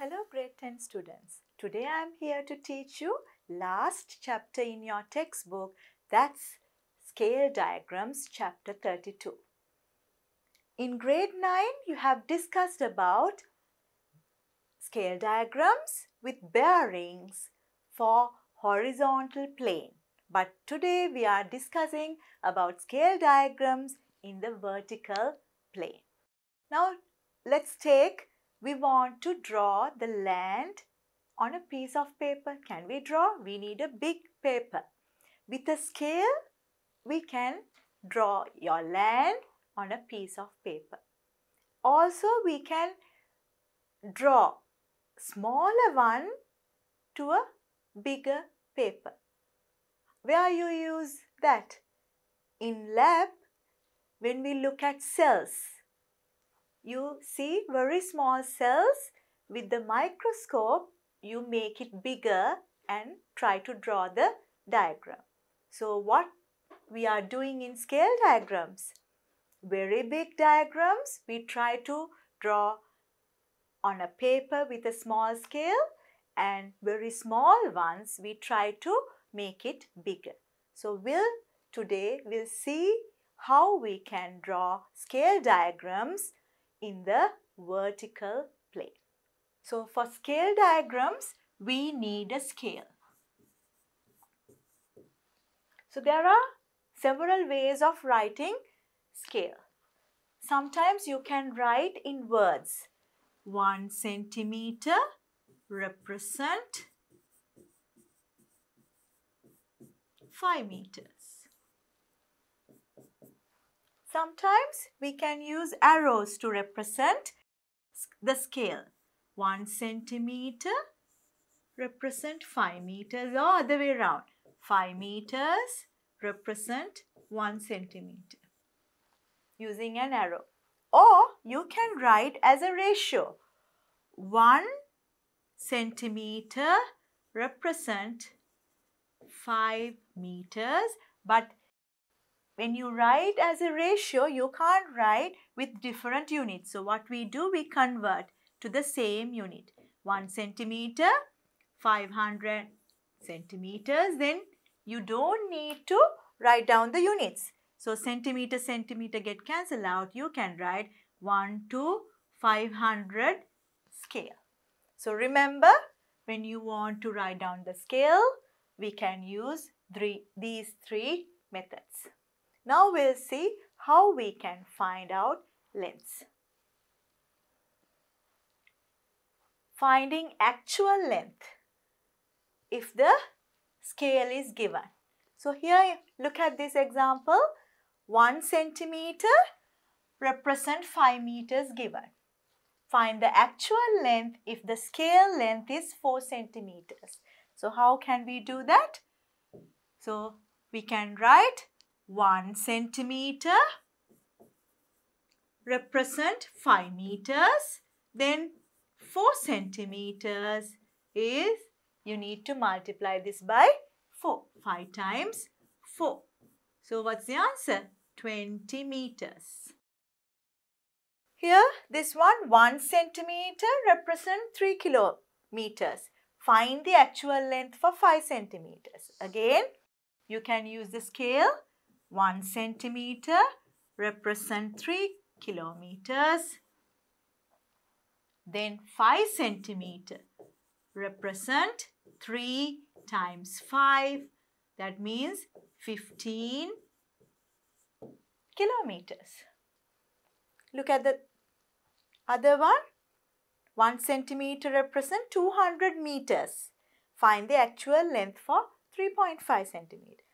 Hello grade 10 students. Today I am here to teach you last chapter in your textbook that's Scale Diagrams chapter 32. In grade 9 you have discussed about scale diagrams with bearings for horizontal plane. But today we are discussing about scale diagrams in the vertical plane. Now let's take we want to draw the land on a piece of paper. Can we draw? We need a big paper. With a scale, we can draw your land on a piece of paper. Also, we can draw smaller one to a bigger paper. Where you use that? In lab, when we look at cells, you see very small cells with the microscope you make it bigger and try to draw the diagram. So what we are doing in scale diagrams? Very big diagrams we try to draw on a paper with a small scale and very small ones we try to make it bigger. So we'll today we'll see how we can draw scale diagrams in the vertical plane. So for scale diagrams, we need a scale. So there are several ways of writing scale. Sometimes you can write in words. 1 centimeter represent 5 meters. Sometimes we can use arrows to represent the scale. 1 centimeter represent 5 meters or other way around. 5 meters represent 1 centimeter using an arrow. Or you can write as a ratio. 1 centimeter represent 5 meters but when you write as a ratio, you can't write with different units. So what we do, we convert to the same unit. 1 centimeter, 500 centimeters. Then you don't need to write down the units. So centimeter, centimeter get cancelled out. You can write 1 to 500 scale. So remember, when you want to write down the scale, we can use three, these three methods. Now we'll see how we can find out lengths. Finding actual length if the scale is given. So here look at this example 1 centimeter represent 5 meters given. Find the actual length if the scale length is 4 centimeters. So how can we do that? So we can write 1 centimeter represent 5 meters. Then 4 centimeters is you need to multiply this by 4. 5 times 4. So what's the answer? 20 meters. Here this one 1 centimeter represent 3 kilometers. Find the actual length for 5 centimeters. Again you can use the scale 1 centimeter represent 3 kilometers. Then 5 centimeter represent 3 times 5 that means 15 kilometers. Look at the other one. 1 centimeter represent 200 meters. Find the actual length for 3.5 centimeter.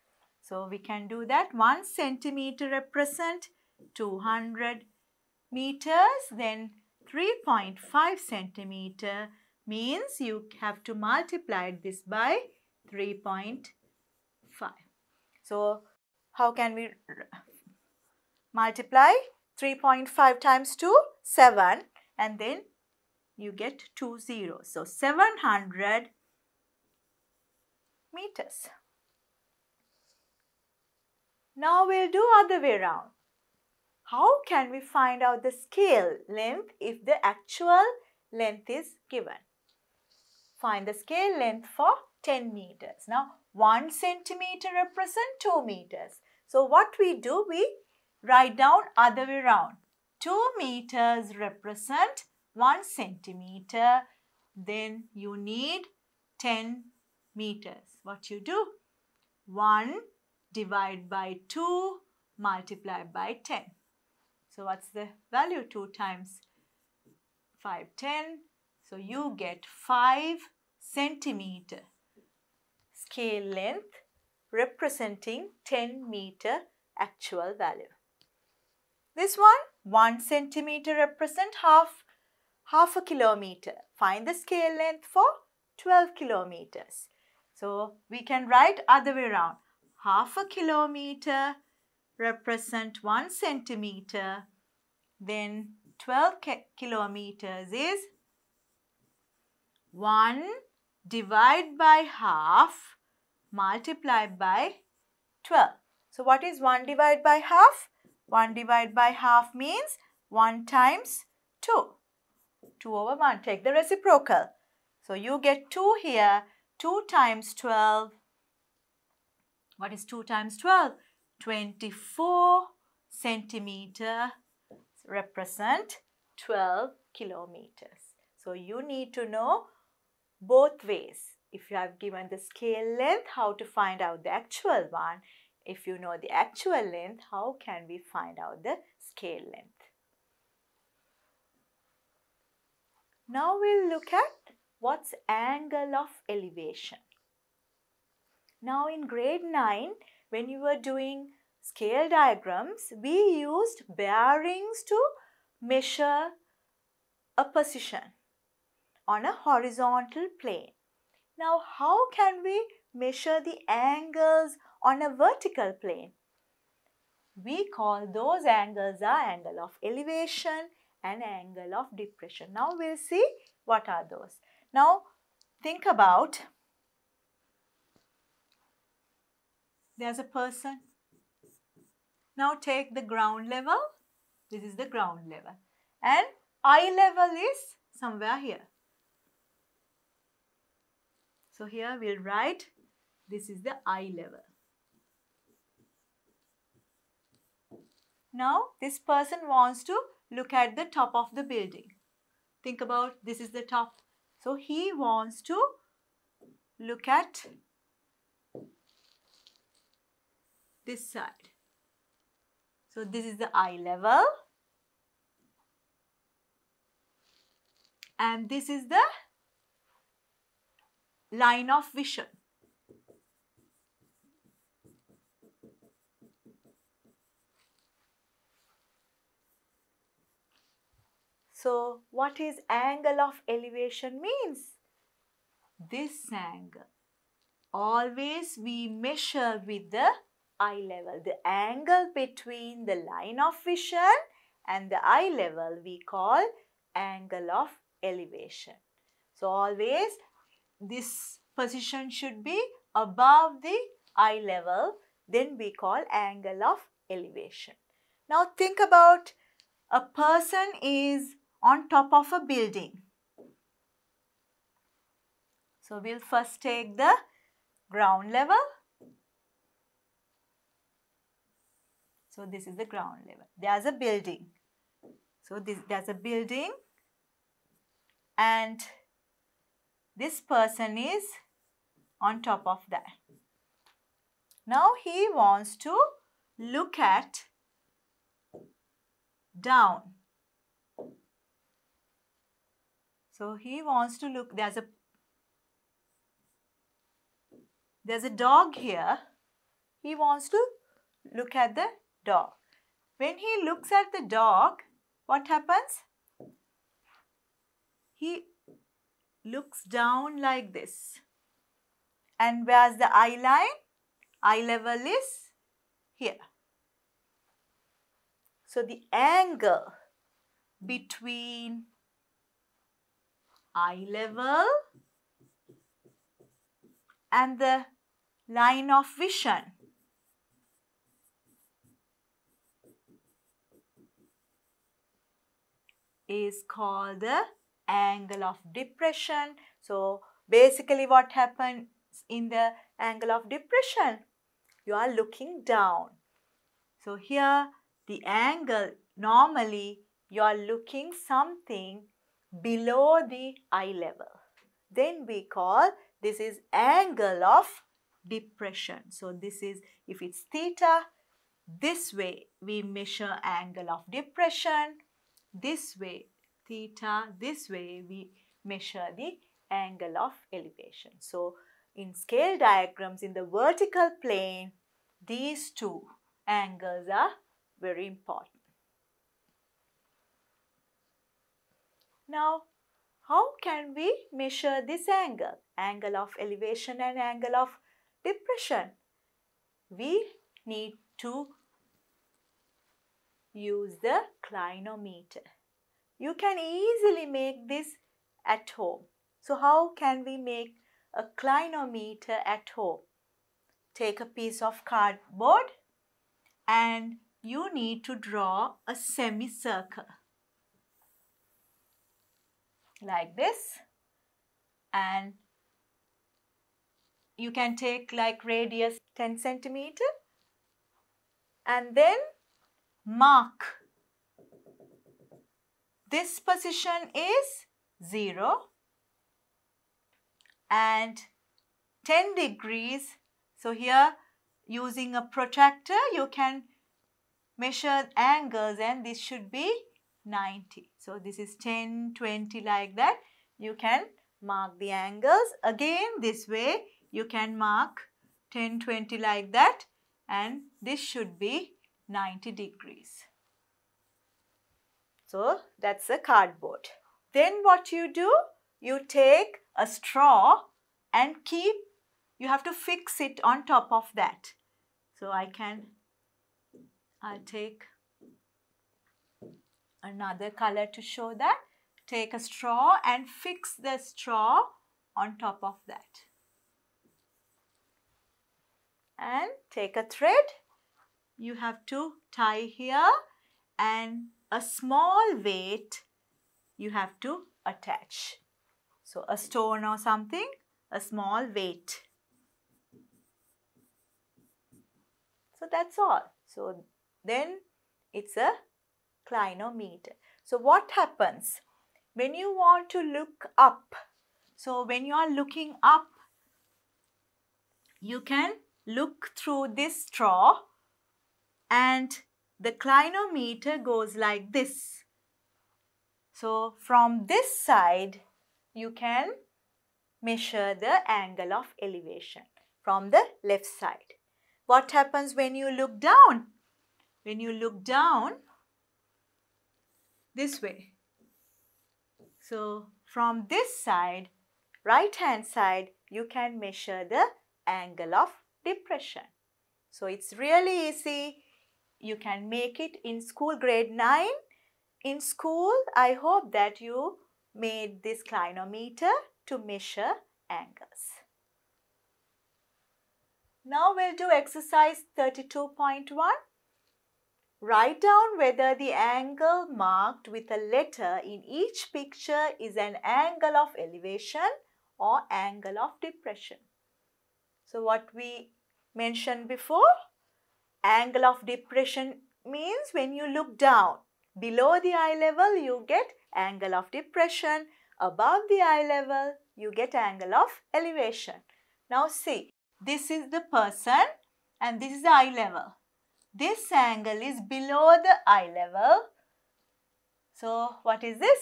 So we can do that. 1 centimeter represent 200 meters. Then 3.5 centimeter means you have to multiply this by 3.5. So how can we multiply 3.5 times 2? 7 and then you get two zeros. So 700 meters. Now we'll do other way around. How can we find out the scale length if the actual length is given? find the scale length for 10 meters. Now 1 centimeter represent 2 meters. So what we do, we write down other way around. 2 meters represent 1 centimeter. Then you need 10 meters. What you do? 1 divide by 2 multiply by 10. So what's the value? 2 times 5, 10. So you get 5 centimeter scale length representing 10 meter actual value. This one, 1 centimeter represent half, half a kilometer. Find the scale length for 12 kilometers. So we can write other way around. Half a kilometer represent 1 centimeter. Then 12 kilometers is 1 divide by half multiplied by 12. So what is 1 divided by half? 1 divided by half means 1 times 2. 2 over 1. Take the reciprocal. So you get 2 here. 2 times 12. What is 2 times 12? 24 centimeter represent 12 kilometers. So you need to know both ways. If you have given the scale length, how to find out the actual one. If you know the actual length, how can we find out the scale length? Now we'll look at what's angle of elevation. Now in grade 9, when you were doing scale diagrams, we used bearings to measure a position on a horizontal plane. Now, how can we measure the angles on a vertical plane? We call those angles are angle of elevation and angle of depression. Now, we'll see what are those. Now, think about there's a person. Now, take the ground level. This is the ground level. And eye level is somewhere here. So here we'll write this is the eye level. Now this person wants to look at the top of the building. Think about this is the top. So he wants to look at this side. So this is the eye level. And this is the line of vision. So what is angle of elevation means? This angle. Always we measure with the eye level. The angle between the line of vision and the eye level we call angle of elevation. So always this position should be above the eye level then we call angle of elevation. Now think about a person is on top of a building. So we'll first take the ground level. So this is the ground level. There's a building. So this, there's a building and this person is on top of that. Now he wants to look at down. So he wants to look, there's a there's a dog here. He wants to look at the dog. When he looks at the dog, what happens? He looks down like this. And where's the eye line? Eye level is here. So the angle between eye level and the line of vision is called the angle of depression. So basically what happens in the angle of depression? You are looking down. So here the angle normally you are looking something below the eye level. Then we call this is angle of depression. So this is if it's theta this way we measure angle of depression. This way theta this way we measure the angle of elevation. So in scale diagrams in the vertical plane these two angles are very important. Now, how can we measure this angle? Angle of elevation and angle of depression. We need to use the clinometer. You can easily make this at home. So how can we make a clinometer at home? Take a piece of cardboard and you need to draw a semicircle like this and you can take like radius 10 centimeter and then mark this position is 0 and 10 degrees so here using a protractor you can measure angles and this should be 90. So this is 10, 20 like that. You can mark the angles. Again this way you can mark 10, 20 like that and this should be 90 degrees. So that's a cardboard. Then what you do? You take a straw and keep, you have to fix it on top of that. So I can, I'll take another color to show that. Take a straw and fix the straw on top of that. And take a thread. You have to tie here and a small weight you have to attach. So a stone or something, a small weight. So that's all. So then it's a clinometer. So what happens when you want to look up? So when you are looking up, you can look through this straw and the clinometer goes like this. So from this side, you can measure the angle of elevation from the left side. What happens when you look down? When you look down, this way. So from this side, right hand side, you can measure the angle of depression. So it's really easy. You can make it in school grade 9. In school, I hope that you made this clinometer to measure angles. Now we'll do exercise 32.1. Write down whether the angle marked with a letter in each picture is an angle of elevation or angle of depression. So what we mentioned before, angle of depression means when you look down below the eye level you get angle of depression, above the eye level you get angle of elevation. Now see, this is the person and this is the eye level. This angle is below the eye level. So, what is this?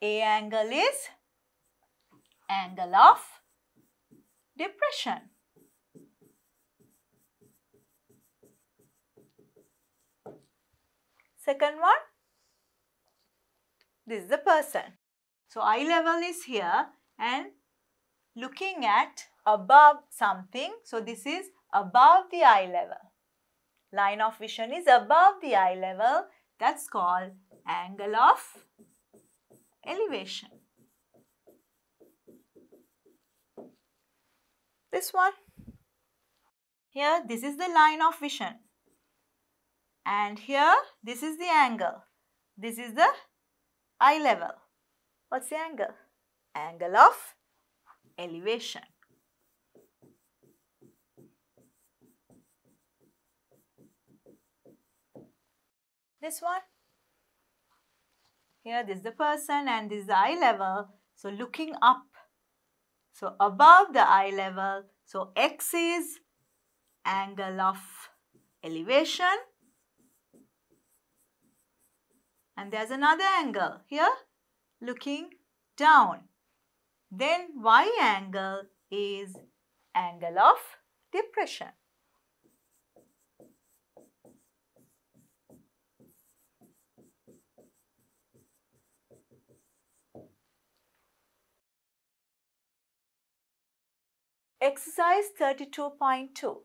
A angle is angle of depression. Second one, this is the person. So, eye level is here and looking at above something. So, this is above the eye level line of vision is above the eye level. That's called angle of elevation. This one. Here, this is the line of vision. And here, this is the angle. This is the eye level. What's the angle? Angle of elevation. This one. Here this is the person and this is the eye level. So looking up. So above the eye level. So x is angle of elevation. And there's another angle here looking down. Then y angle is angle of depression. Exercise 32.2.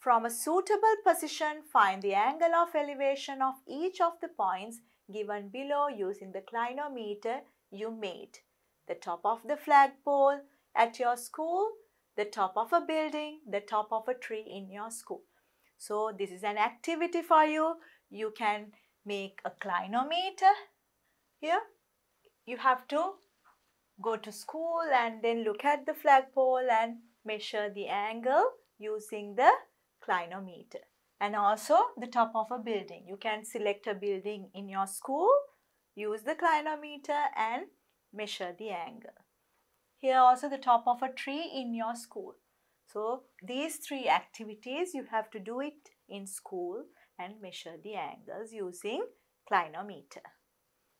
From a suitable position, find the angle of elevation of each of the points given below using the clinometer you made. The top of the flagpole at your school, the top of a building, the top of a tree in your school. So this is an activity for you. You can make a clinometer here. You have to go to school and then look at the flagpole and measure the angle using the clinometer and also the top of a building. You can select a building in your school, use the clinometer and measure the angle. Here also the top of a tree in your school. So these three activities you have to do it in school and measure the angles using clinometer.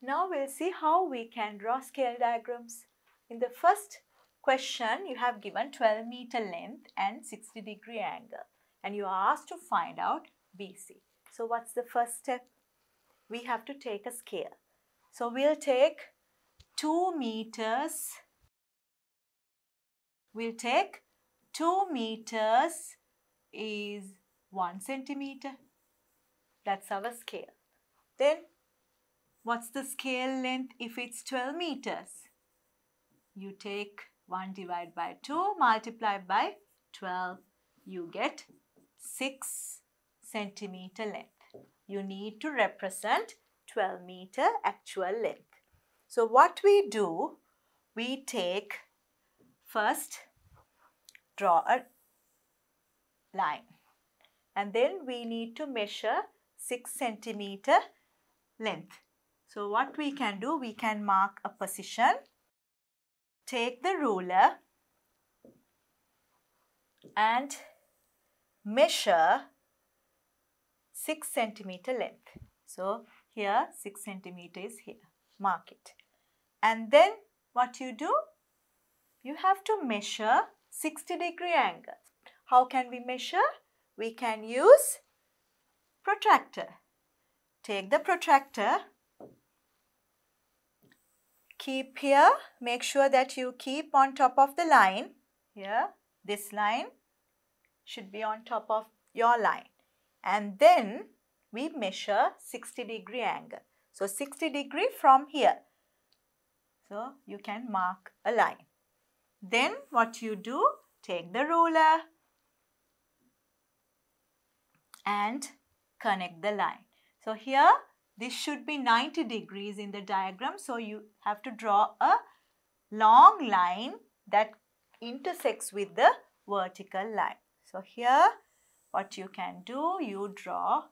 Now we'll see how we can draw scale diagrams. In the first question you have given 12 meter length and 60 degree angle and you are asked to find out BC. So what's the first step? We have to take a scale. So we'll take 2 meters. We'll take 2 meters is 1 centimeter. That's our scale. Then what's the scale length if it's 12 meters? You take 1 divided by 2 multiplied by 12. You get 6 centimeter length. You need to represent 12 meter actual length. So what we do, we take first draw a line and then we need to measure 6 centimeter length. So what we can do, we can mark a position take the ruler and measure 6 centimeter length. So here 6 centimeter is here. Mark it. And then what you do? You have to measure 60 degree angle. How can we measure? We can use protractor. Take the protractor keep here, make sure that you keep on top of the line. Here, this line should be on top of your line. And then we measure 60 degree angle. So 60 degree from here. So you can mark a line. Then what you do, take the ruler and connect the line. So here this should be 90 degrees in the diagram. So you have to draw a long line that intersects with the vertical line. So here what you can do, you draw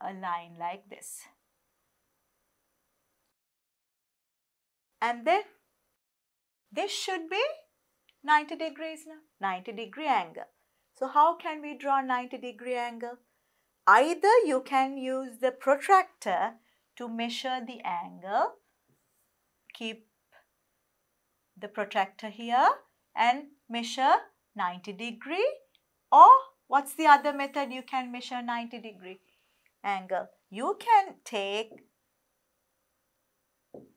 a line like this. And then this should be 90 degrees now, 90 degree angle. So how can we draw 90 degree angle? Either you can use the protractor to measure the angle. Keep the protractor here and measure 90 degree or what's the other method you can measure 90 degree angle? You can take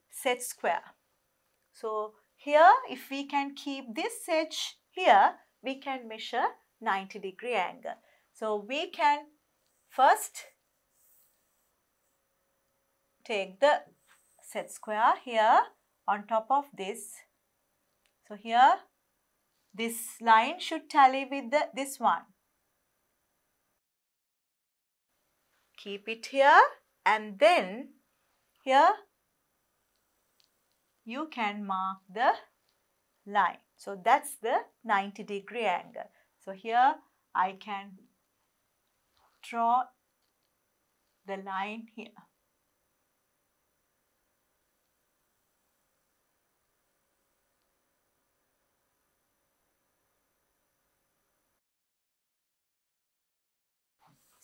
set square. So here if we can keep this edge here we can measure 90 degree angle. So we can First, take the set square here on top of this. So here, this line should tally with the, this one. Keep it here and then here you can mark the line. So that's the 90 degree angle. So here I can draw the line here.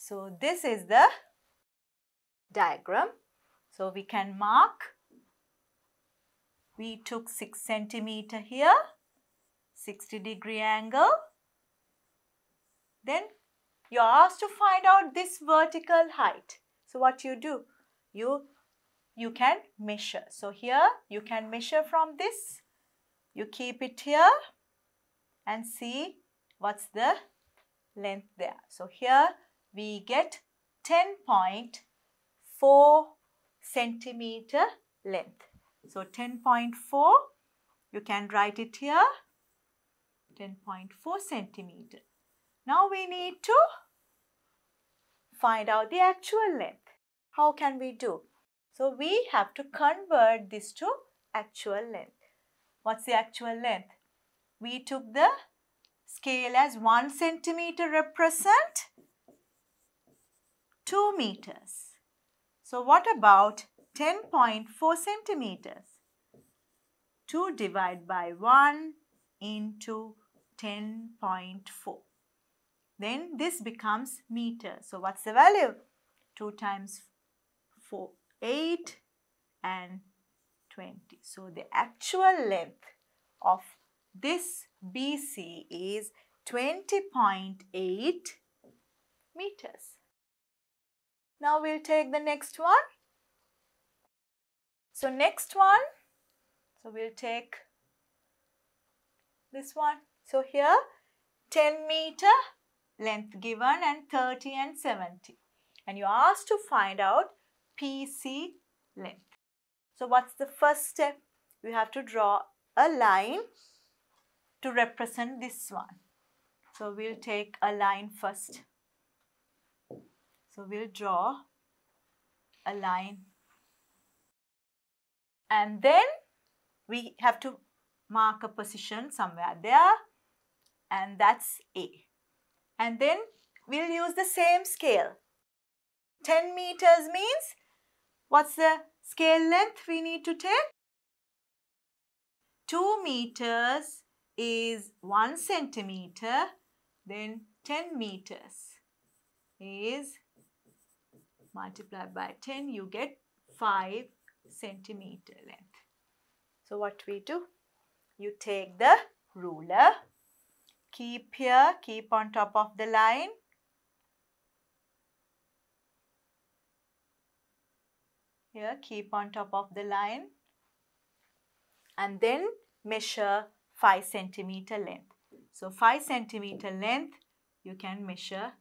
So this is the diagram. So we can mark. We took 6 centimeter here, 60 degree angle. Then you are asked to find out this vertical height. So what you do? You, you can measure. So here you can measure from this. You keep it here and see what's the length there. So here we get 10.4 centimeter length. So 10.4 you can write it here 10.4 centimeter. Now we need to find out the actual length. How can we do? So we have to convert this to actual length. What's the actual length? We took the scale as 1 centimeter represent 2 meters. So what about 10.4 centimeters? 2 divided by 1 into 10.4. Then this becomes meter. So what's the value? 2 times 4, 8 and 20. So the actual length of this BC is 20.8 meters. Now we'll take the next one. So next one, so we'll take this one. So here 10 meter length given and 30 and 70. And you're asked to find out PC length. So what's the first step? We have to draw a line to represent this one. So we'll take a line first. So we'll draw a line and then we have to mark a position somewhere there and that's A. And then we'll use the same scale. 10 meters means what's the scale length we need to take? 2 meters is 1 centimeter then 10 meters is multiplied by 10 you get 5 centimeter length. So what we do? You take the ruler, keep here, keep on top of the line. Here, keep on top of the line and then measure 5 centimeter length. So 5 centimeter length you can measure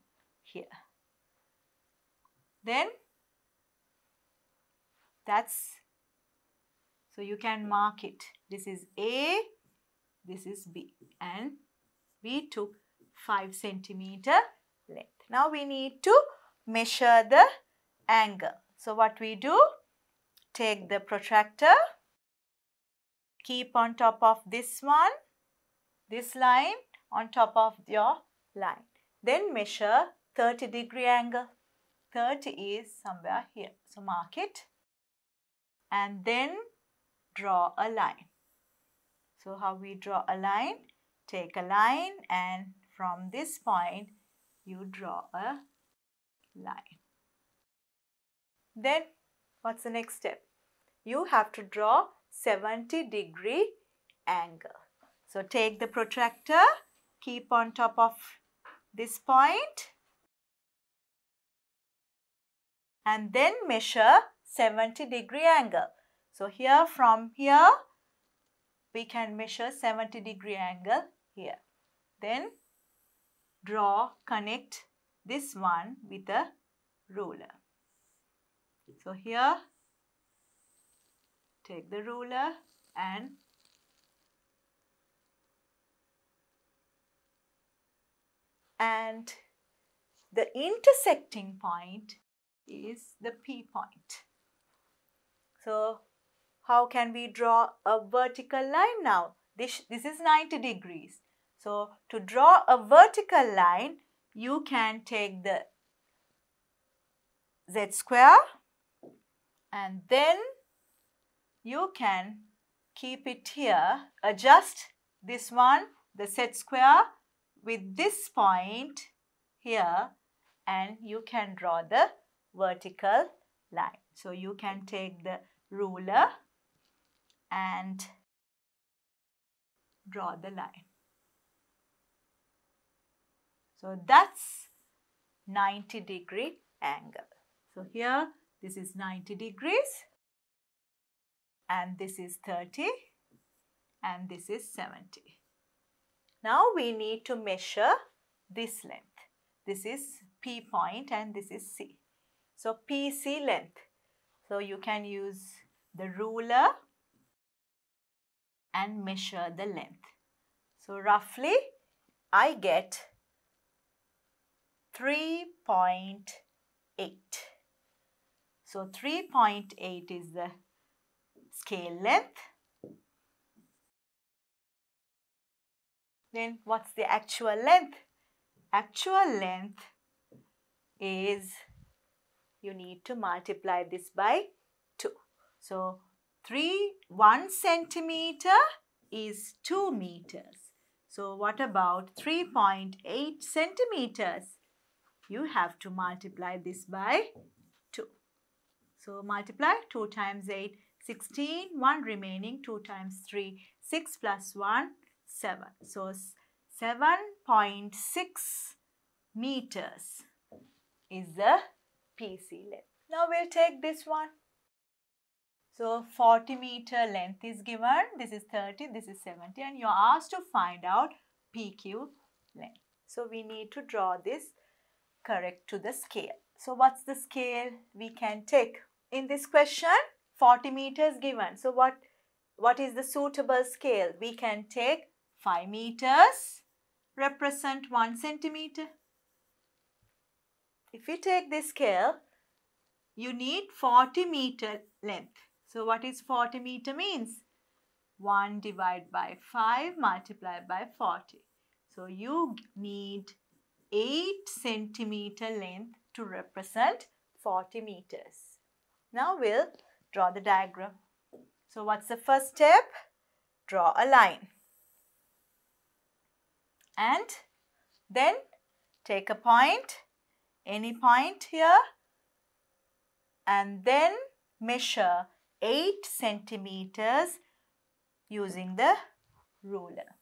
here. Then that's so you can mark it. This is A, this is B and we took 5 centimeter length. Now we need to measure the angle. So what we do? Take the protractor, keep on top of this one, this line on top of your line. Then measure 30 degree angle. 30 is somewhere here. So mark it and then draw a line. So how we draw a line? Take a line and from this point you draw a line. Then what's the next step? You have to draw 70 degree angle. So take the protractor, keep on top of this point and then measure 70 degree angle. So here from here we can measure 70 degree angle here. Then draw, connect this one with a ruler. So here take the ruler and and the intersecting point is the P point. So how can we draw a vertical line now? this, this is 90 degrees. So to draw a vertical line, you can take the set square and then you can keep it here, adjust this one, the set square with this point here and you can draw the vertical line. So you can take the ruler and draw the line. So that's 90 degree angle. So here this is 90 degrees and this is 30 and this is 70. Now we need to measure this length. This is P point and this is C. So PC length. So you can use the ruler and measure the length. So roughly I get 3.8. So 3.8 is the scale length. Then what's the actual length? Actual length is you need to multiply this by 2. So 3, 1 centimeter is 2 meters. So what about 3.8 centimeters? You have to multiply this by 2. So multiply 2 times 8, 16, 1 remaining, 2 times 3, 6 plus 1, 7. So 7.6 meters is the PC length. Now we'll take this one. So 40 meter length is given. This is 30, this is 70 and you're asked to find out PQ length. So we need to draw this correct to the scale. So what's the scale we can take? In this question, 40 meters given. So what, what is the suitable scale? We can take 5 meters, represent 1 centimeter. If you take this scale, you need 40 meter length. So what is 40 meter means? 1 divided by 5 multiplied by 40. So you need 8 centimeter length to represent 40 meters. Now we'll draw the diagram. So what's the first step? Draw a line. And then take a point, any point here and then measure 8 centimeters using the ruler.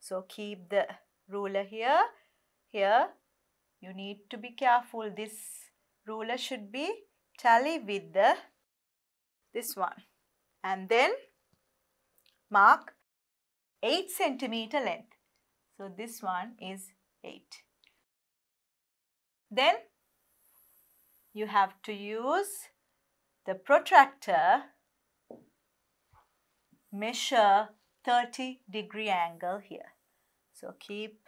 So keep the ruler here. Here you need to be careful. This ruler should be tally with the this one and then mark 8 centimeter length. So this one is 8. Then you have to use the protractor measure 30 degree angle here. So keep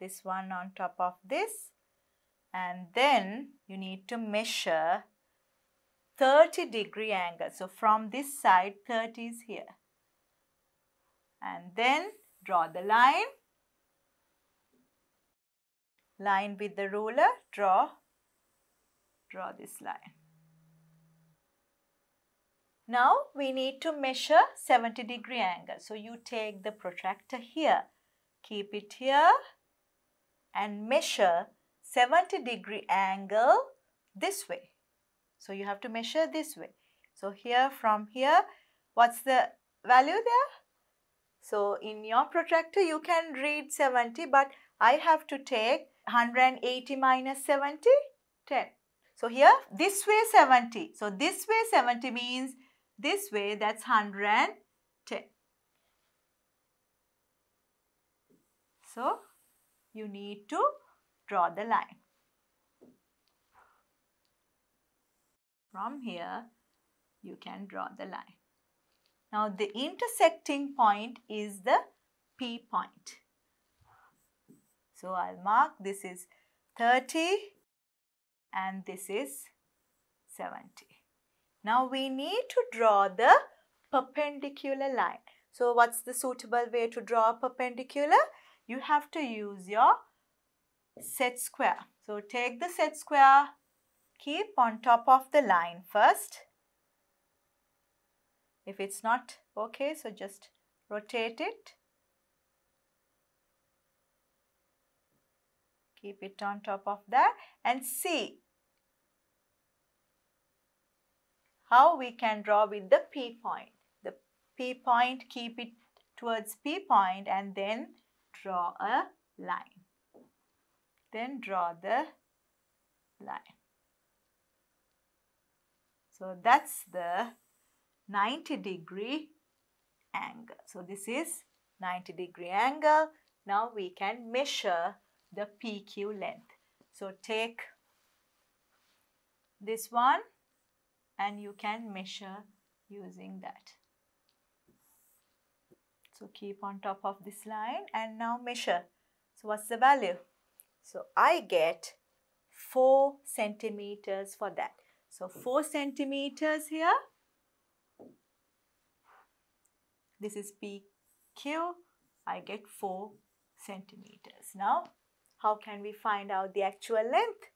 this one on top of this and then you need to measure 30 degree angle. So from this side 30 is here and then draw the line. Line with the ruler, draw, draw this line. Now we need to measure 70 degree angle. So you take the protractor here, keep it here and measure 70 degree angle this way. So you have to measure this way. So here from here, what's the value there? So in your protractor, you can read 70, but I have to take 180 minus 70, 10. So here, this way 70. So this way 70 means this way that's 110. So, you need to draw the line. From here, you can draw the line. Now, the intersecting point is the P point. So, I'll mark this is 30 and this is 70. Now we need to draw the perpendicular line. So what's the suitable way to draw a perpendicular? You have to use your set square. So take the set square, keep on top of the line first. If it's not okay, so just rotate it. Keep it on top of that and see how we can draw with the P point. The P point, keep it towards P point and then draw a line. Then draw the line. So that's the 90 degree angle. So this is 90 degree angle. Now we can measure the PQ length. So take this one and you can measure using that. So keep on top of this line and now measure. So what's the value? So I get 4 centimeters for that. So 4 centimeters here. This is PQ. I get 4 centimeters. Now how can we find out the actual length?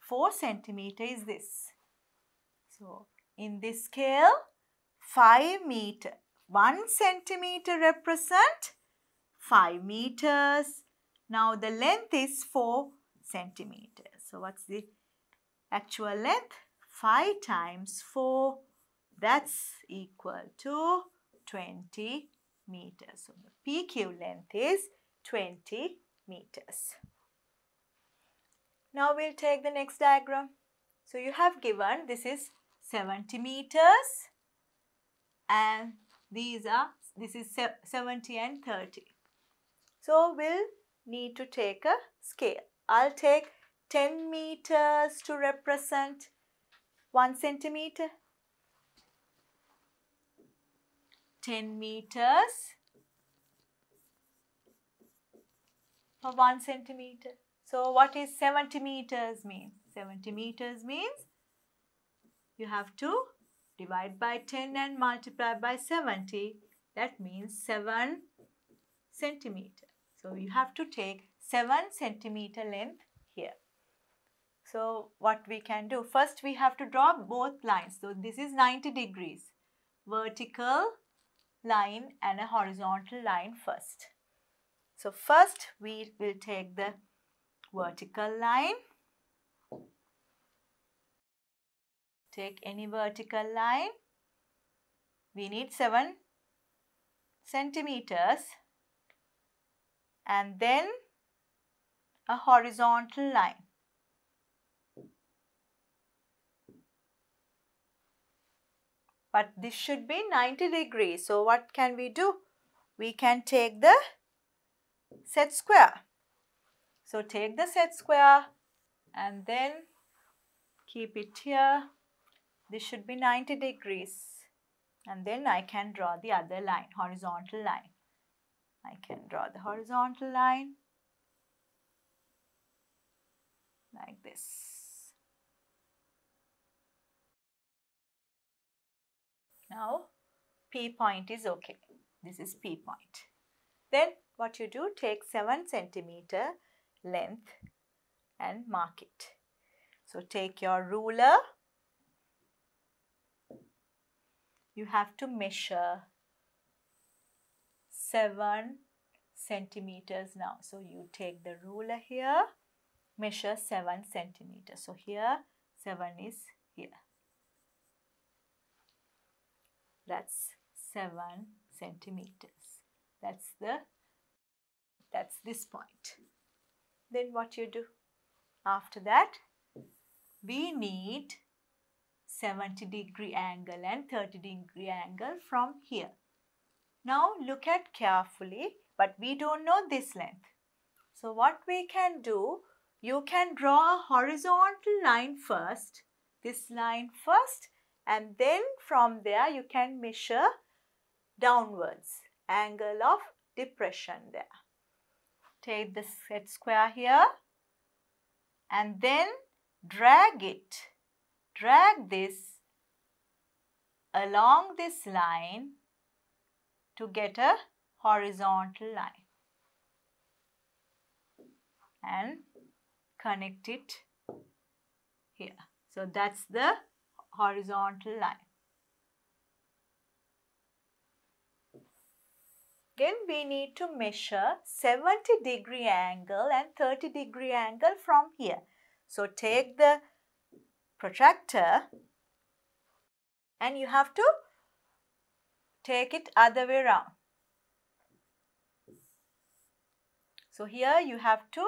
4 centimeter is this. So, in this scale, 5 meter, 1 centimeter represent 5 meters. Now, the length is 4 centimeters. So, what's the actual length? 5 times 4, that's equal to 20 meters. So, the PQ length is 20 meters. Now we'll take the next diagram. So you have given this is 70 meters and these are this is 70 and 30. So we'll need to take a scale. I'll take 10 meters to represent 1 centimeter. 10 meters for 1 centimeter. So what is 70 meters mean? 70 meters means you have to divide by 10 and multiply by 70. That means 7 centimeter. So you have to take 7 centimeter length here. So what we can do? First we have to draw both lines. So this is 90 degrees. Vertical line and a horizontal line first. So first we will take the vertical line. Take any vertical line. We need 7 centimeters and then a horizontal line. But this should be 90 degrees. So what can we do? We can take the set square. So take the set square and then keep it here. This should be 90 degrees. And then I can draw the other line, horizontal line. I can draw the horizontal line like this. Now P point is okay. This is P point. Then what you do, take 7 centimeter length and mark it. So take your ruler. You have to measure 7 centimeters now. So you take the ruler here, measure 7 centimeters. So here 7 is here. That's 7 centimeters. That's the that's this point. Then what you do? After that, we need 70 degree angle and 30 degree angle from here. Now look at carefully, but we don't know this length. So what we can do, you can draw a horizontal line first, this line first, and then from there you can measure downwards angle of depression there. Take the set square here and then drag it. Drag this along this line to get a horizontal line and connect it here. So that's the horizontal line. Then we need to measure 70 degree angle and 30 degree angle from here. So take the protractor and you have to take it other way around. So here you have to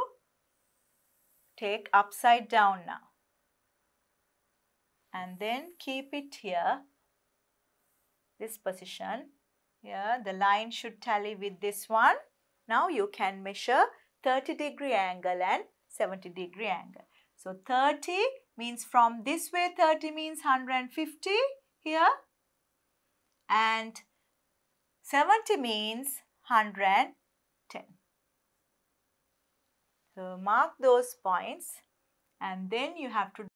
take upside down now and then keep it here this position here the line should tally with this one. Now you can measure 30 degree angle and 70 degree angle. So 30 means from this way 30 means 150 here. And 70 means 110 so mark those points and then you have to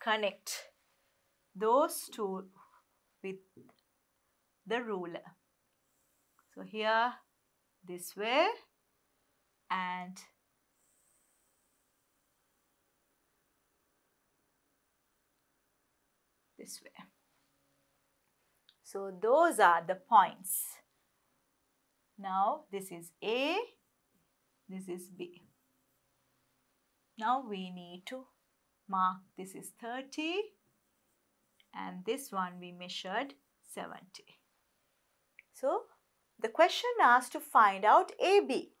connect those two with the ruler. So here this way and this way. So those are the points. Now this is A, this is B. Now we need to mark this is 30 and this one we measured 70. So the question asked to find out AB,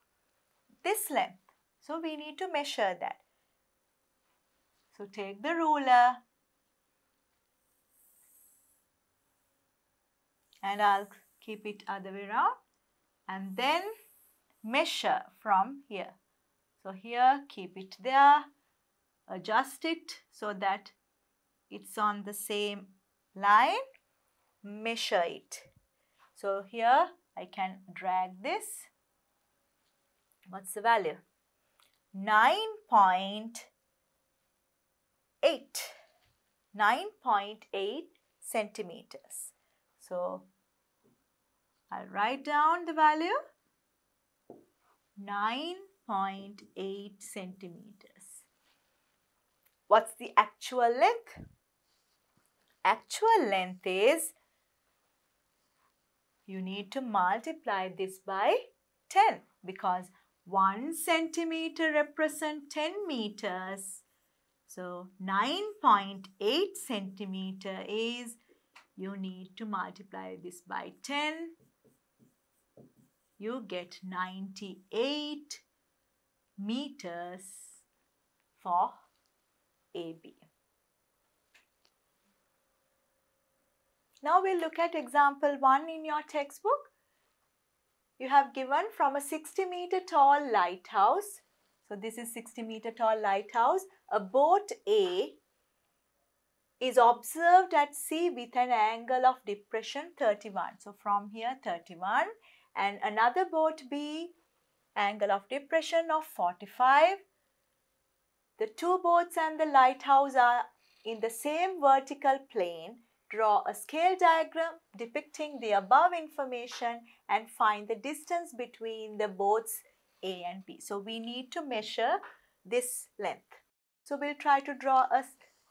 this length. So we need to measure that. So take the ruler and I'll keep it other way around and then measure from here. So here keep it there, adjust it so that it's on the same line, measure it. So here I can drag this. What's the value? 9.8. 9.8 centimeters. So I'll write down the value 9.8 centimeters. What's the actual length? Actual length is you need to multiply this by 10 because 1 centimeter represent 10 meters. So 9.8 centimeter is you need to multiply this by 10 you get 98 meters for AB. Now we'll look at example 1 in your textbook. You have given from a 60 meter tall lighthouse. So this is 60 meter tall lighthouse. A boat A is observed at sea with an angle of depression 31. So from here 31 and another boat B angle of depression of 45. The two boats and the lighthouse are in the same vertical plane. Draw a scale diagram depicting the above information and find the distance between the boats A and B. So we need to measure this length. So we'll try to draw a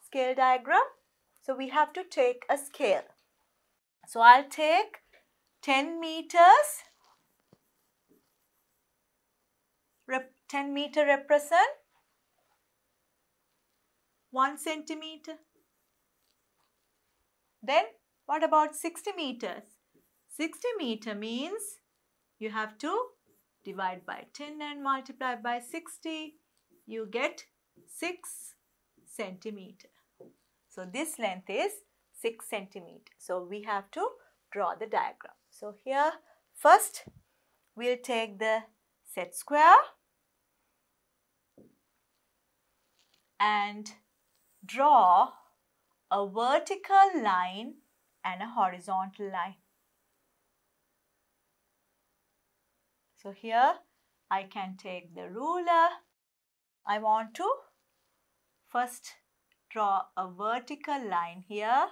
scale diagram. So we have to take a scale. So I'll take 10 meters 10 meter represent 1 centimeter. Then what about 60 meters? 60 meter means you have to divide by 10 and multiply by 60. You get 6 centimeter. So this length is 6 centimeter. So we have to draw the diagram. So here first we'll take the set square and draw a vertical line and a horizontal line. So here I can take the ruler. I want to first draw a vertical line here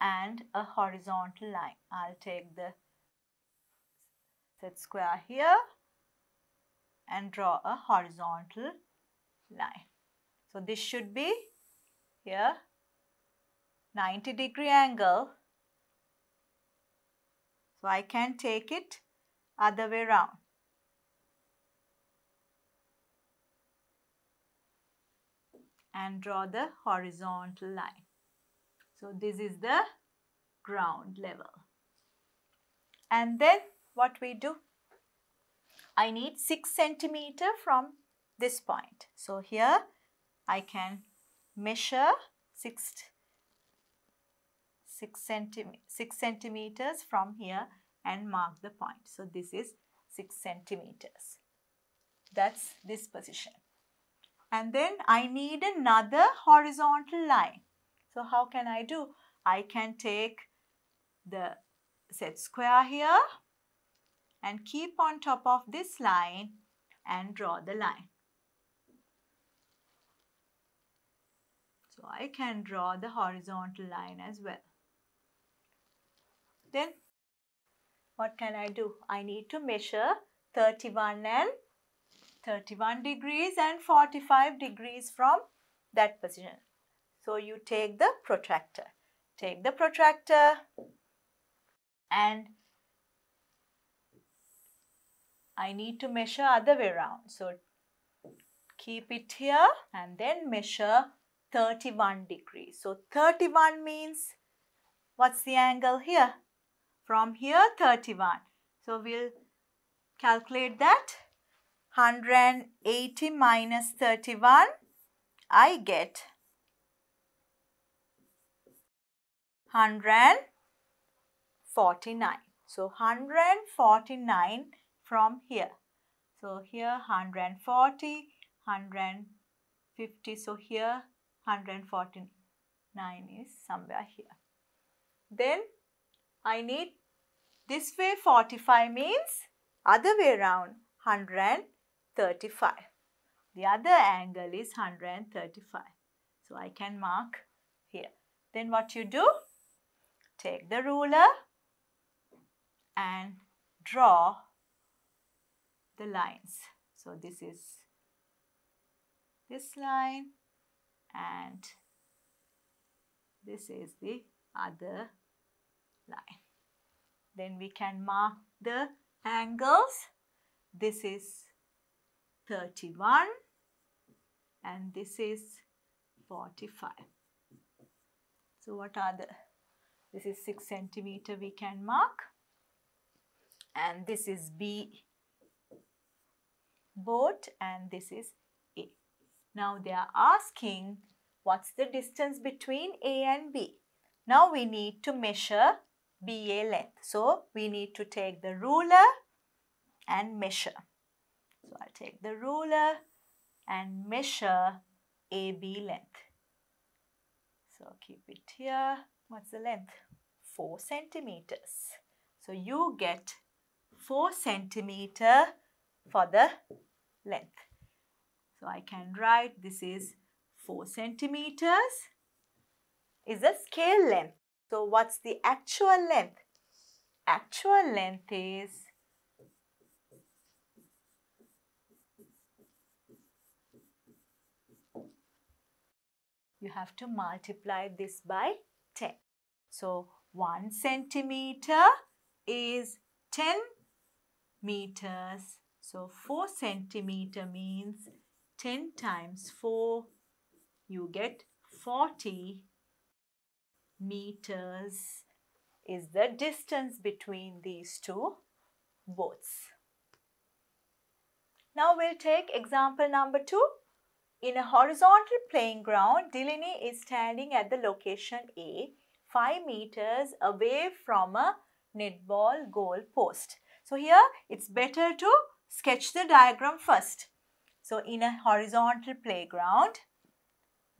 and a horizontal line. I'll take the set square here and draw a horizontal line. So this should be here 90 degree angle. So I can take it other way round. and draw the horizontal line. So this is the ground level. And then what we do? I need 6 centimeter from this point. So here I can measure 6, 6, centimet 6 centimeters from here and mark the point. So this is 6 centimeters. That's this position. And then I need another horizontal line. So how can I do? I can take the set square here and keep on top of this line and draw the line. So I can draw the horizontal line as well. Then what can I do? I need to measure 31 and 31 degrees and 45 degrees from that position. So you take the protractor. Take the protractor and I need to measure other way around. So keep it here and then measure 31 degrees. So 31 means what's the angle here? From here 31. So we'll calculate that. 180 minus 31 I get 149. So 149 from here. So here 140, 150. So here 149 is somewhere here. Then I need this way 45 means other way around 135. The other angle is 135. So I can mark here. Then what you do? Take the ruler and draw the lines. So this is this line and this is the other line. Then we can mark the angles. This is 31 and this is 45. So what are the, this is 6 centimeter we can mark and this is B boat and this is. Now they are asking what's the distance between A and B. Now we need to measure BA length. So we need to take the ruler and measure. So I'll take the ruler and measure AB length. So keep it here. What's the length? 4 centimeters. So you get 4 centimeter for the length. So I can write this is 4 centimeters is the scale length. So what's the actual length? Actual length is you have to multiply this by 10. So 1 centimeter is 10 meters. So 4 centimeter means 10 times 4 you get 40 meters is the distance between these two boats. Now we'll take example number 2. In a horizontal playing ground, Dilini is standing at the location A, 5 meters away from a netball goal post. So here it's better to sketch the diagram first. So in a horizontal playground,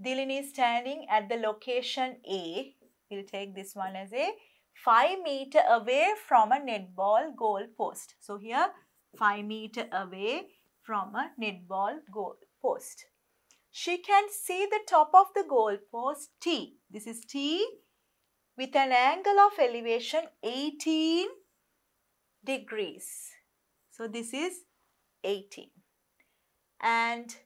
Dilini is standing at the location A. We'll take this one as a 5 meter away from a netball goal post. So here 5 meter away from a netball goal post she can see the top of the goalpost T. This is T. with an angle of elevation 18 degrees. So this is 18 and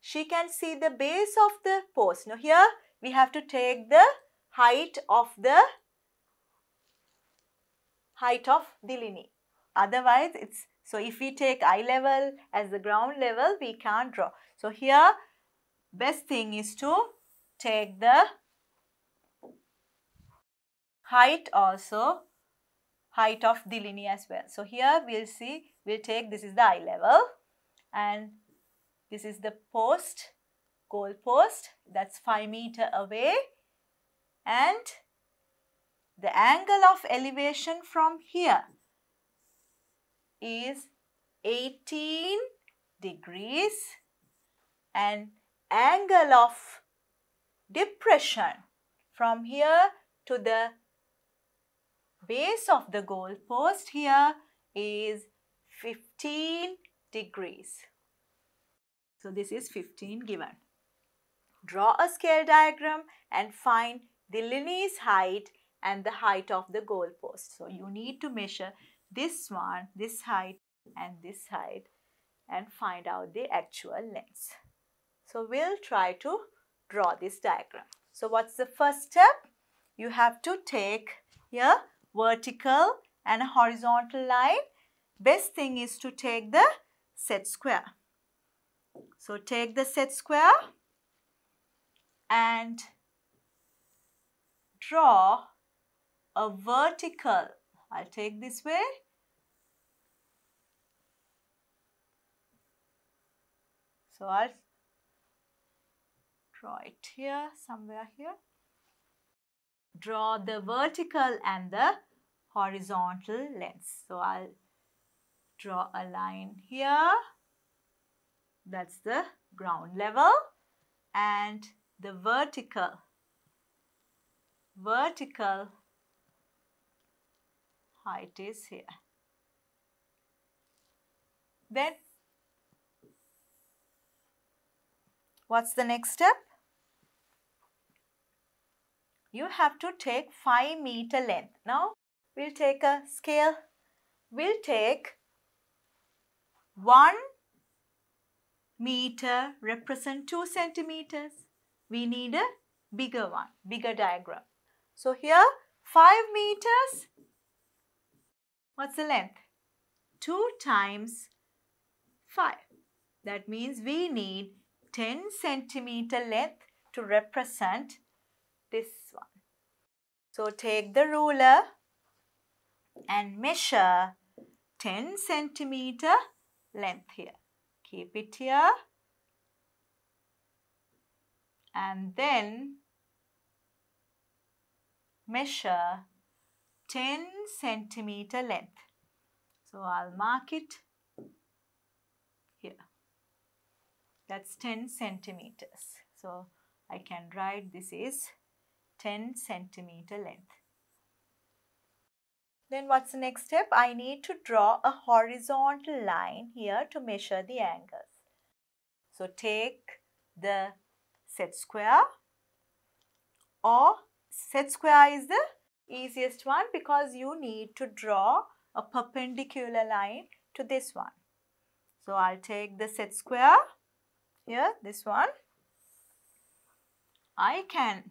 she can see the base of the post. Now here we have to take the height of the height of the Dilini. Otherwise it's so if we take eye level as the ground level we can't draw. So here best thing is to take the height also height of the Dilini as well. So here we'll see we'll take this is the eye level and this is the post goal post that's 5 meter away and the angle of elevation from here is 18 degrees and angle of depression from here to the base of the goal post here is 15 degrees. So this is 15 given. Draw a scale diagram and find the Dilini height and the height of the goal post. So you need to measure this one, this height and this height and find out the actual lengths. So we'll try to draw this diagram. So what's the first step? You have to take here vertical and horizontal line. Best thing is to take the set square. So take the set square and draw a vertical. I'll take this way. So I'll draw it here, somewhere here. Draw the vertical and the horizontal lengths. So I'll draw a line here. That's the ground level and the vertical vertical height is here. Then what's the next step? You have to take 5 meter length. Now we'll take a scale. We'll take 1 meter represent 2 centimeters. We need a bigger one, bigger diagram. So here 5 meters, what's the length? 2 times 5. That means we need 10 centimeter length to represent this one. So take the ruler and measure 10 centimeter length here. Keep it here and then measure 10 centimeter length. So I'll mark it here. That's 10 centimeters. So I can write this is 10 centimeter length. Then what's the next step? I need to draw a horizontal line here to measure the angles. So take the set square or set square is the easiest one because you need to draw a perpendicular line to this one. So I'll take the set square here, this one. I can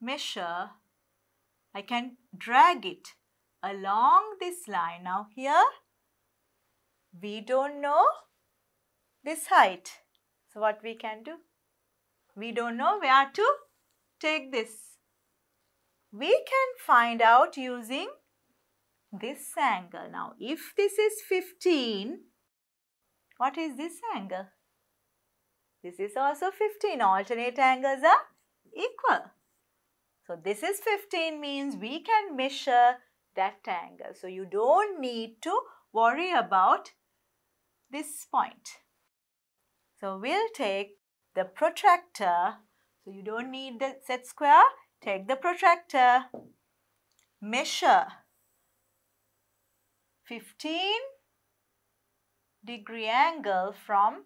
measure, I can drag it along this line. Now here, we don't know this height. So what we can do? We don't know where to take this. We can find out using this angle. Now, if this is 15, what is this angle? This is also 15. Alternate angles are equal. So, this is 15 means we can measure that angle. So, you don't need to worry about this point. So, we'll take the protractor so you don't need the set square. Take the protractor. Measure 15 degree angle from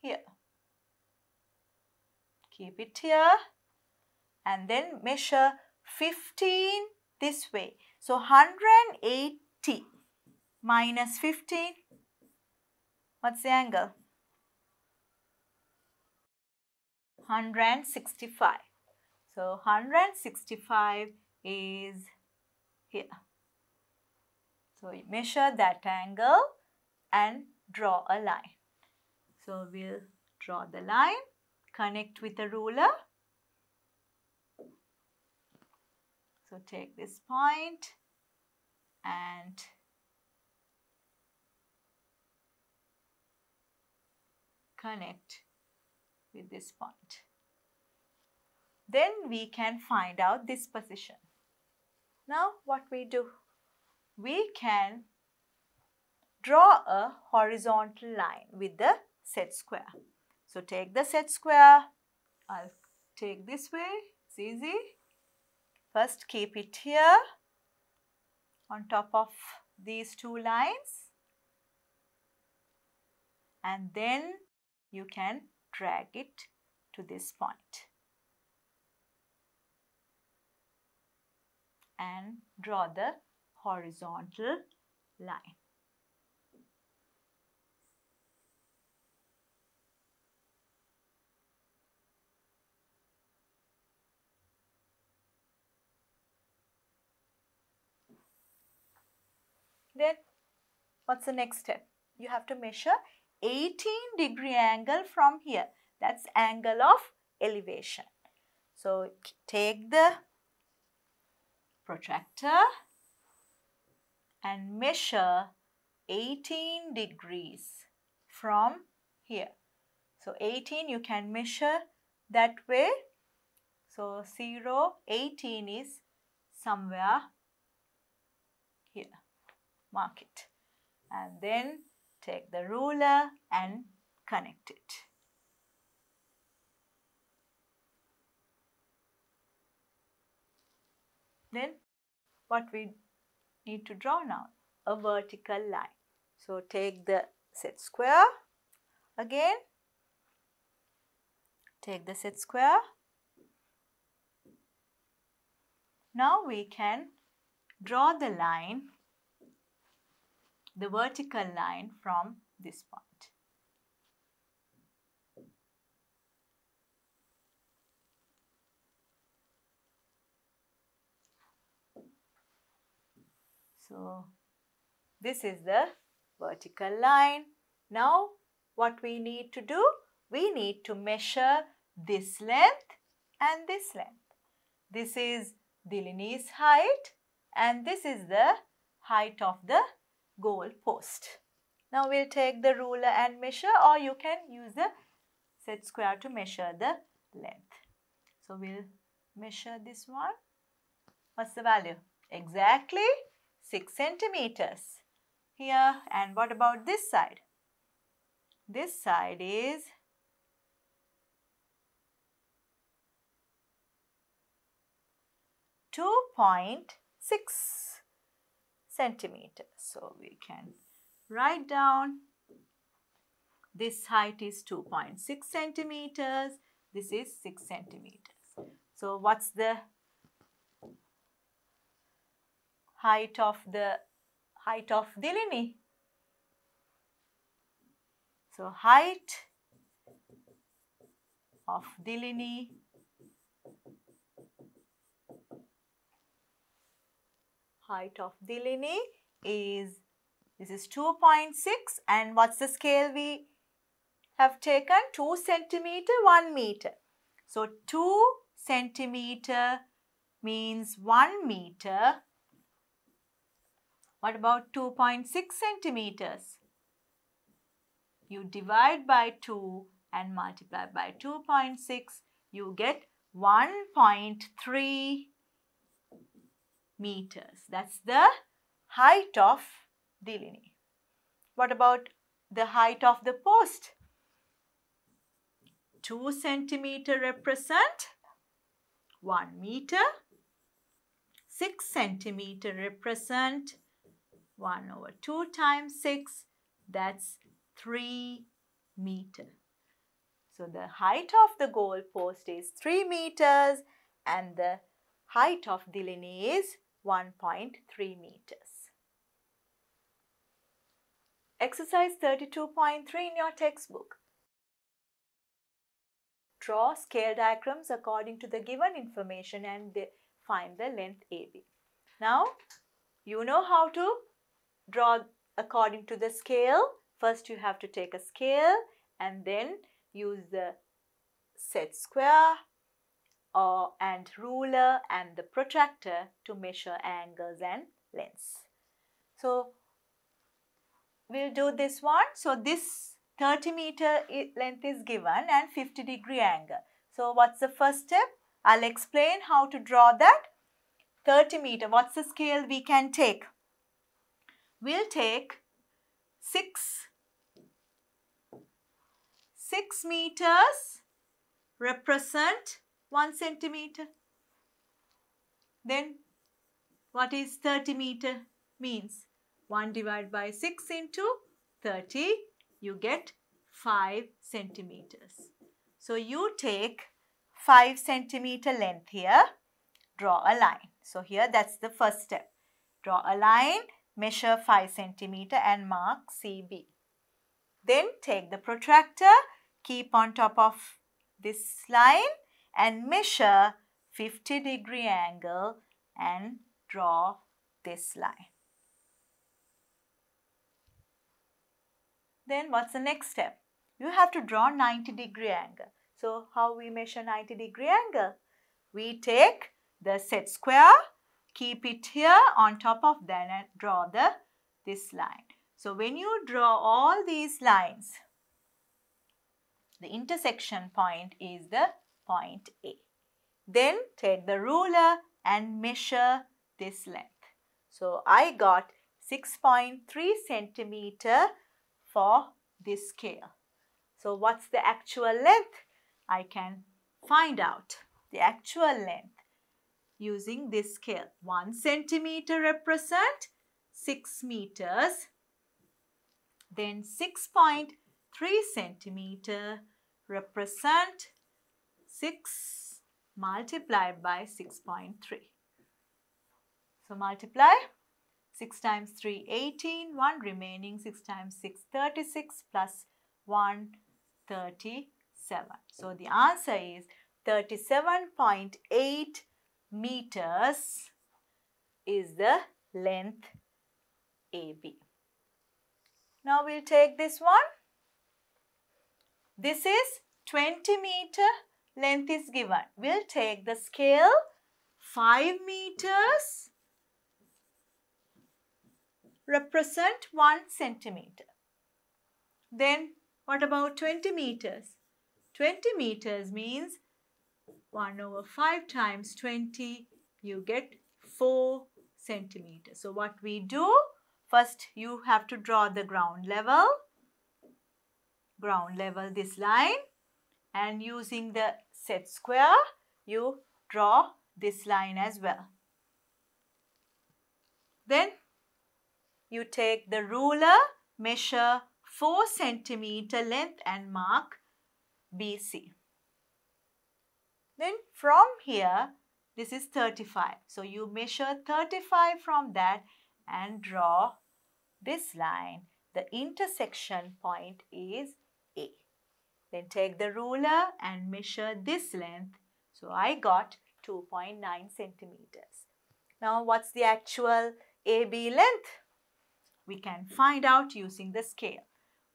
here. Keep it here and then measure 15 this way. So 180 minus 15, what's the angle? 165. So 165 is here. So measure that angle and draw a line. So we'll draw the line, connect with a ruler. So take this point and connect with this point. Then we can find out this position. Now what we do? We can draw a horizontal line with the set square. So take the set square. I'll take this way. It's easy. First keep it here on top of these two lines. And then you can drag it to this. And draw the horizontal line. Then what's the next step? You have to measure 18 degree angle from here. That's angle of elevation. So take the protractor and measure 18 degrees from here. So 18 you can measure that way. So 0, 18 is somewhere here. Mark it. And then take the ruler and connect it. Then what we need to draw now? A vertical line. So take the set square again. Take the set square. Now we can draw the line the vertical line from this point. So, this is the vertical line. Now, what we need to do? We need to measure this length and this length. This is the Dilini's height and this is the height of the goal post. Now we'll take the ruler and measure or you can use the set square to measure the length. So we'll measure this one. What's the value? Exactly 6 centimeters here and what about this side? This side is 2.6 centimeter. So we can write down this height is 2.6 centimeters. This is 6 centimeters. So what's the height of the height of Dilini? So height of Dilini height of Dilini is, this is 2.6 and what's the scale we have taken? 2 centimeter, 1 meter. So 2 centimeter means 1 meter. What about 2.6 centimeters? You divide by 2 and multiply by 2.6, you get 1.3 meters. That's the height of the Dilini. What about the height of the post? 2 centimeter represent 1 meter. 6 centimeter represent 1 over 2 times 6. That's 3 meter. So the height of the goal post is 3 meters and the height of the Dilini is 1.3 meters. Exercise 32.3 in your textbook. Draw scale diagrams according to the given information and find the length AB. Now, you know how to draw according to the scale. First, you have to take a scale and then use the set square or, and ruler and the protractor to measure angles and lengths. So, we'll do this one. So this 30 meter length is given and 50 degree angle. So what's the first step? I'll explain how to draw that 30 meter. What's the scale we can take? We'll take 6, 6 meters represent 1 centimeter. Then what is 30 meter means? 1 divided by 6 into 30, you get 5 centimeters. So you take 5 centimeter length here, draw a line. So here that's the first step. Draw a line, measure 5 centimeter and mark CB. Then take the protractor, keep on top of this line and measure 50 degree angle and draw this line. Then what's the next step? You have to draw 90 degree angle. So how we measure 90 degree angle? We take the set square, keep it here on top of that and draw the this line. So when you draw all these lines, the intersection point is the point A. Then take the ruler and measure this length. So I got 6.3 centimeter for this scale. So what's the actual length? I can find out the actual length using this scale. 1 centimeter represent 6 meters. Then 6.3 centimeter represent 6 multiplied by 6.3. So multiply 6 times 3, 18, 1 remaining, 6 times 6, 36 plus 1, 37. So the answer is 37.8 meters is the length AB. Now we'll take this one. This is 20 meter length is given. We'll take the scale 5 meters represent 1 centimeter. Then what about 20 meters? 20 meters means 1 over 5 times 20, you get 4 centimeters. So what we do, first you have to draw the ground level, ground level this line and using the set square, you draw this line as well. Then you take the ruler, measure 4 centimeter length and mark BC. Then from here, this is 35. So you measure 35 from that and draw this line. The intersection point is. Then take the ruler and measure this length. So I got 2.9 centimeters. Now what's the actual AB length? we can find out using the scale.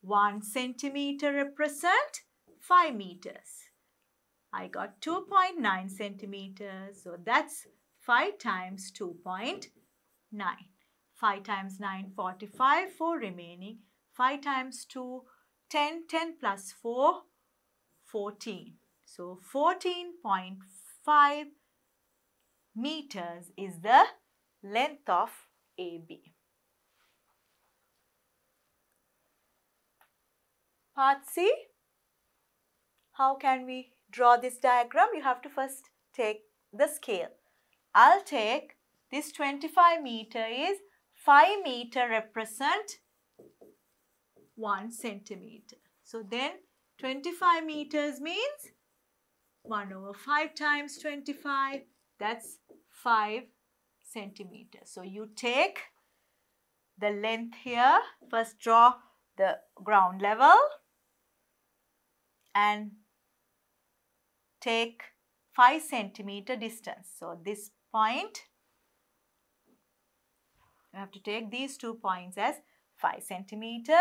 1 centimeter represent 5 meters. I got 2.9 centimeters. So that's 5 times 2.9. 5 times 9, 45. 4 remaining. 5 times 2, 10. 10 plus 4, 14. So 14.5 meters is the length of AB. Part C. How can we draw this diagram? You have to first take the scale. I'll take this 25 meter is 5 meter represent 1 centimeter. So then 25 meters means 1 over 5 times 25, that's 5 centimeters. So you take the length here, first draw the ground level and take 5 centimeter distance. So this point, you have to take these two points as 5 centimeter.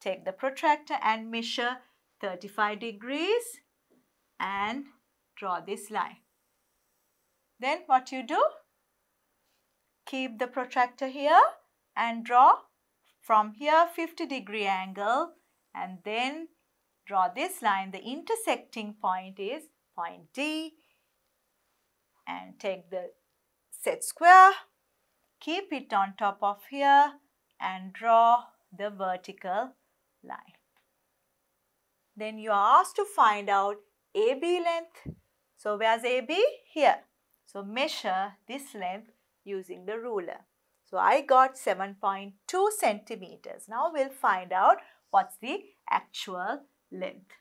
Take the protractor and measure 35 degrees and draw this line. Then what you do? Keep the protractor here and draw from here 50 degree angle and then draw this line. The intersecting point is point D and take the set square, keep it on top of here and draw the vertical line. Then you are asked to find out AB length. So where's AB? Here. So measure this length using the ruler. So I got 7.2 centimeters. Now we'll find out what's the actual length.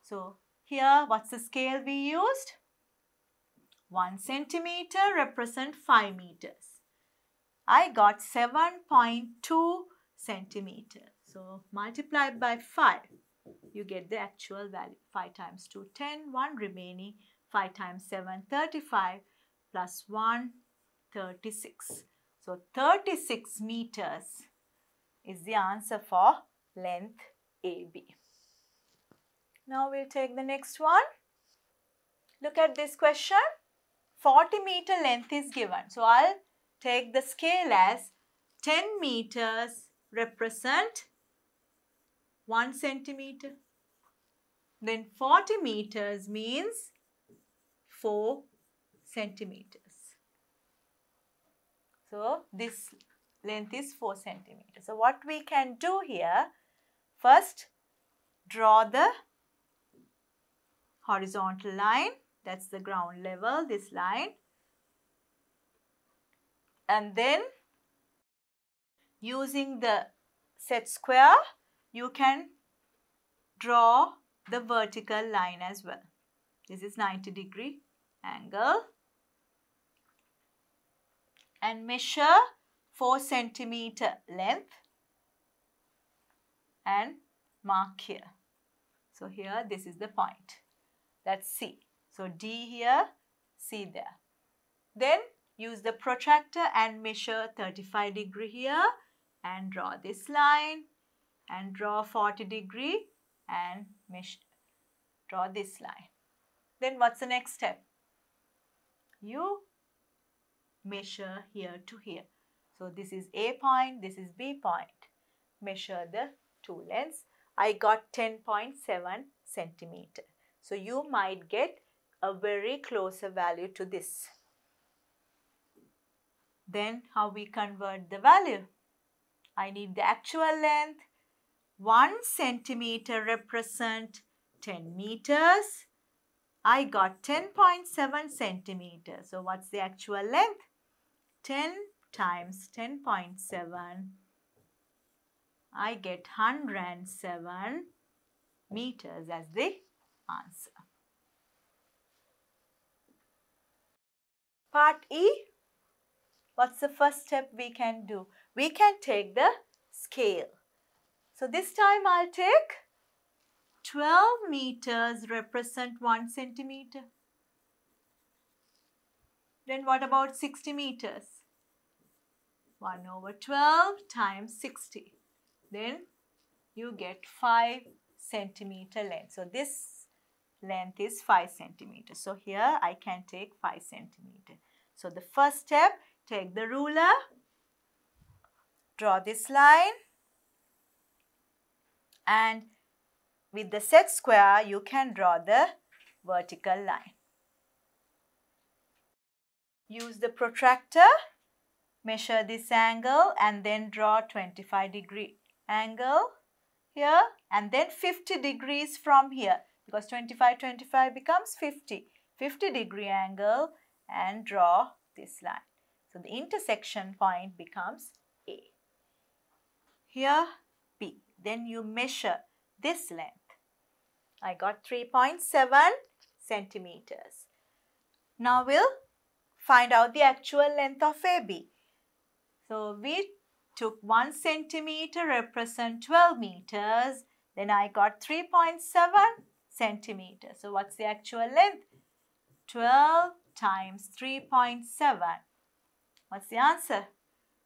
So here what's the scale we used? 1 centimeter represent 5 meters. I got 7.2 centimeter. So multiply by 5 you get the actual value. 5 times 2, 10, 1 remaining, 5 times 7, 35, plus 1, 36. So 36 meters is the answer for length AB. Now we'll take the next one. Look at this question. 40 meter length is given. So I'll take the scale as 10 meters represent 1 centimeter. Then 40 meters means 4 centimeters. So this length is 4 centimeters. So what we can do here, first draw the horizontal line, that's the ground level, this line. And then using the set square, you can draw the vertical line as well. This is 90 degree angle and measure 4 centimeter length and mark here. So here this is the point. That's C. So D here, C there. Then use the protractor and measure 35 degree here and draw this line and draw 40 degree and mesh, draw this line. Then what's the next step? You measure here to here. So this is A point, this is B point. Measure the two lengths. I got 10.7 centimeter. So you might get a very closer value to this. Then how we convert the value? I need the actual length 1 centimeter represent 10 meters. I got 10.7 centimeters. So what's the actual length? 10 times 10.7. I get 107 meters as the answer. Part E. What's the first step we can do? We can take the scale. So this time I'll take 12 meters represent 1 centimeter. Then what about 60 meters? 1 over 12 times 60. Then you get 5 centimeter length. So this length is 5 centimeters. So here I can take 5 centimeter. So the first step, take the ruler, draw this line and with the set square you can draw the vertical line. Use the protractor, measure this angle and then draw 25 degree angle here and then 50 degrees from here. Because 25 25 becomes 50 50 degree angle and draw this line. So the intersection point becomes a. Here then you measure this length. I got 3.7 centimeters. Now we'll find out the actual length of AB. So we took 1 centimeter represent 12 meters. Then I got 3.7 centimeters. So what's the actual length? 12 times 3.7. What's the answer?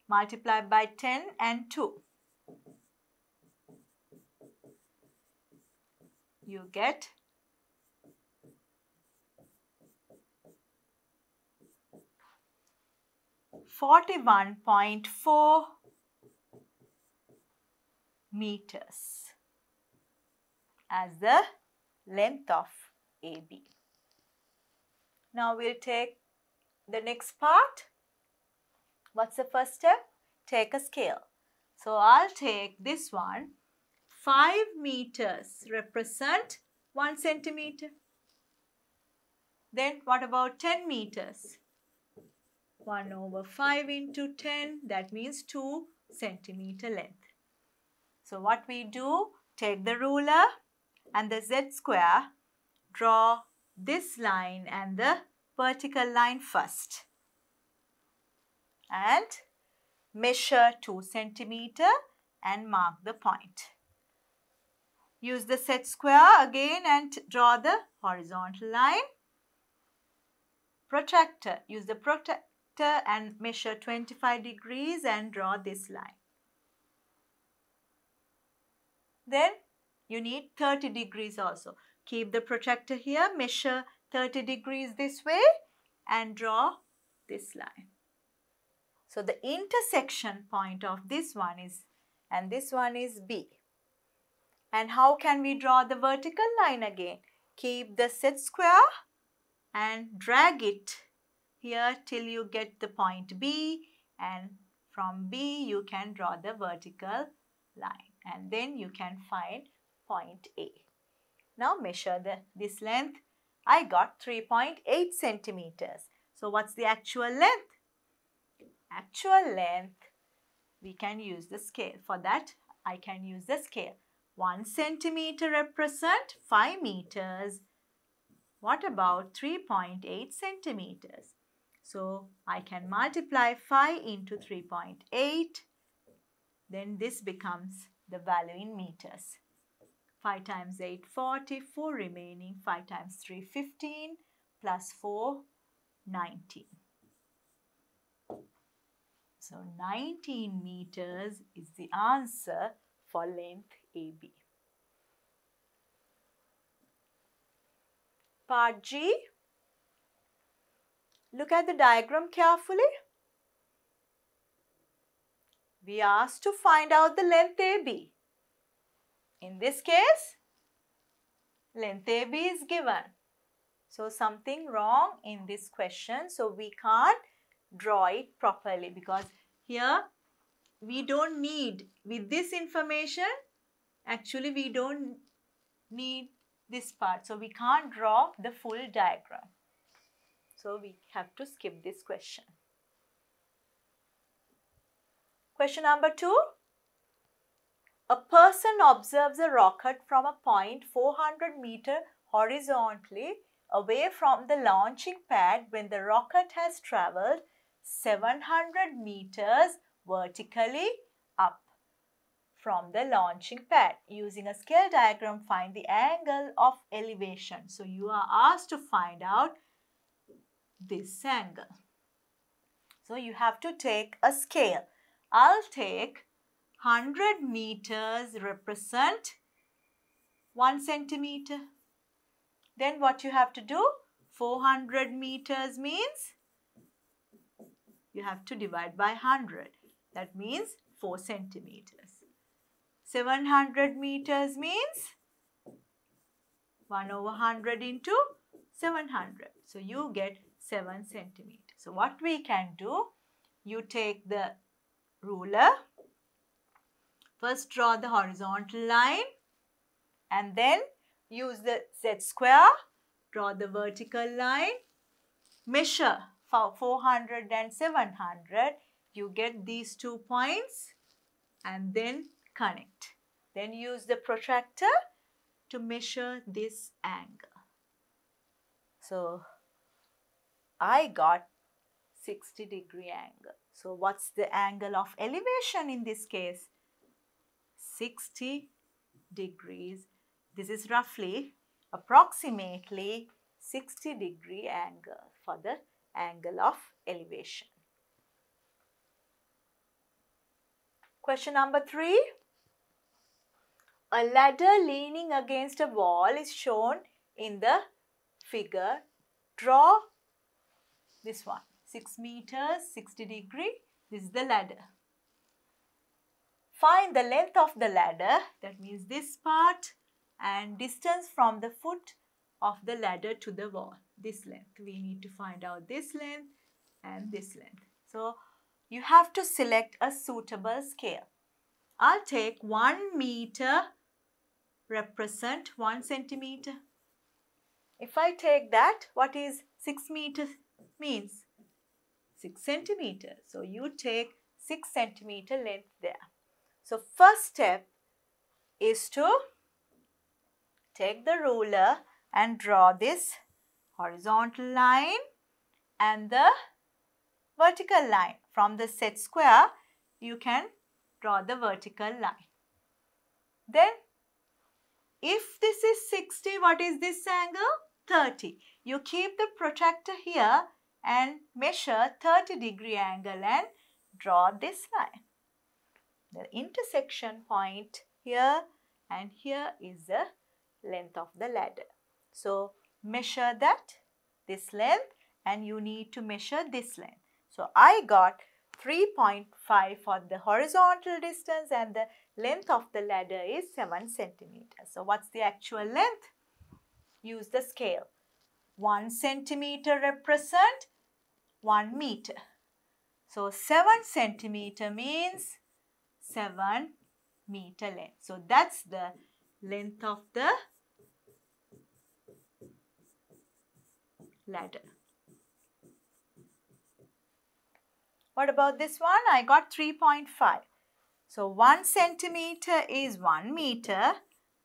Multiply by 10 and 2. You get 41.4 meters as the length of AB. Now we'll take the next part. What's the first step? Take a scale. So I'll take this one. 5 meters represent 1 centimeter. Then what about 10 meters? 1 over 5 into 10 that means 2 centimeter length. So what we do, take the ruler and the set square, draw this line and the vertical line first and measure 2 centimeter and mark the point. Use the set square again and draw the horizontal line. Protractor. Use the protractor and measure 25 degrees and draw this line. Then you need 30 degrees also. Keep the protractor here, measure 30 degrees this way and draw this line. So the intersection point of this one is and this one is B. And how can we draw the vertical line again? Keep the set square and drag it here till you get the point B and from B you can draw the vertical line and then you can find point A. Now measure the, this length. I got 3.8 centimeters. So what's the actual length? Actual length, we can use the scale. For that, I can use the scale. 1 centimeter represent 5 meters. What about 3.8 centimeters? So I can multiply 5 into 3.8. Then this becomes the value in meters. 5 times 8, 40, 4 remaining, 5 times 3, 15, plus 4, 19. So 19 meters is the answer for length AB. Part G Look at the diagram carefully. We asked to find out the length AB. In this case, length AB is given. So something wrong in this question. So we can't draw it properly because here we don't need, with this information, actually we don't need this part. So we can't draw the full diagram. So we have to skip this question. Question number two. A person observes a rocket from a point 400 meter horizontally away from the launching pad when the rocket has traveled 700 meters vertically from the launching pad. Using a scale diagram, find the angle of elevation. So you are asked to find out this angle. So you have to take a scale. I'll take 100 meters represent 1 centimeter. Then what you have to do? 400 meters means you have to divide by 100. That means 4 centimeters. 700 meters means 1 over 100 into 700. So you get 7 centimeter. So what we can do, you take the ruler, first draw the horizontal line and then use the set square, draw the vertical line, measure for 400 and 700, you get these two points and then connect. Then use the protractor to measure this angle. So I got 60 degree angle. So what's the angle of elevation in this case? 60 degrees. This is roughly approximately 60 degree angle for the angle of elevation. Question number 3. A ladder leaning against a wall is shown in the figure. Draw this one 6 meters 60 degree. This is the ladder. Find the length of the ladder that means this part and distance from the foot of the ladder to the wall. This length. We need to find out this length and this length. So you have to select a suitable scale. I'll take 1 meter represent 1 centimeter. If I take that, what is 6 meters means? 6 centimeter. So you take 6 centimeter length there. So first step is to take the ruler and draw this horizontal line and the vertical line. From the set square, you can draw the vertical line. Then, if this is 60, what is this angle? 30. You keep the protractor here and measure 30 degree angle and draw this line. The intersection point here and here is the length of the ladder. So, measure that, this length and you need to measure this length. So, I got 3.5 for the horizontal distance and the length of the ladder is 7 centimeters. So, what's the actual length? Use the scale. 1 centimeter represent 1 meter. So, 7 centimeter means 7 meter length. So, that's the length of the ladder. What about this one? I got 3.5. So 1 centimeter is 1 meter.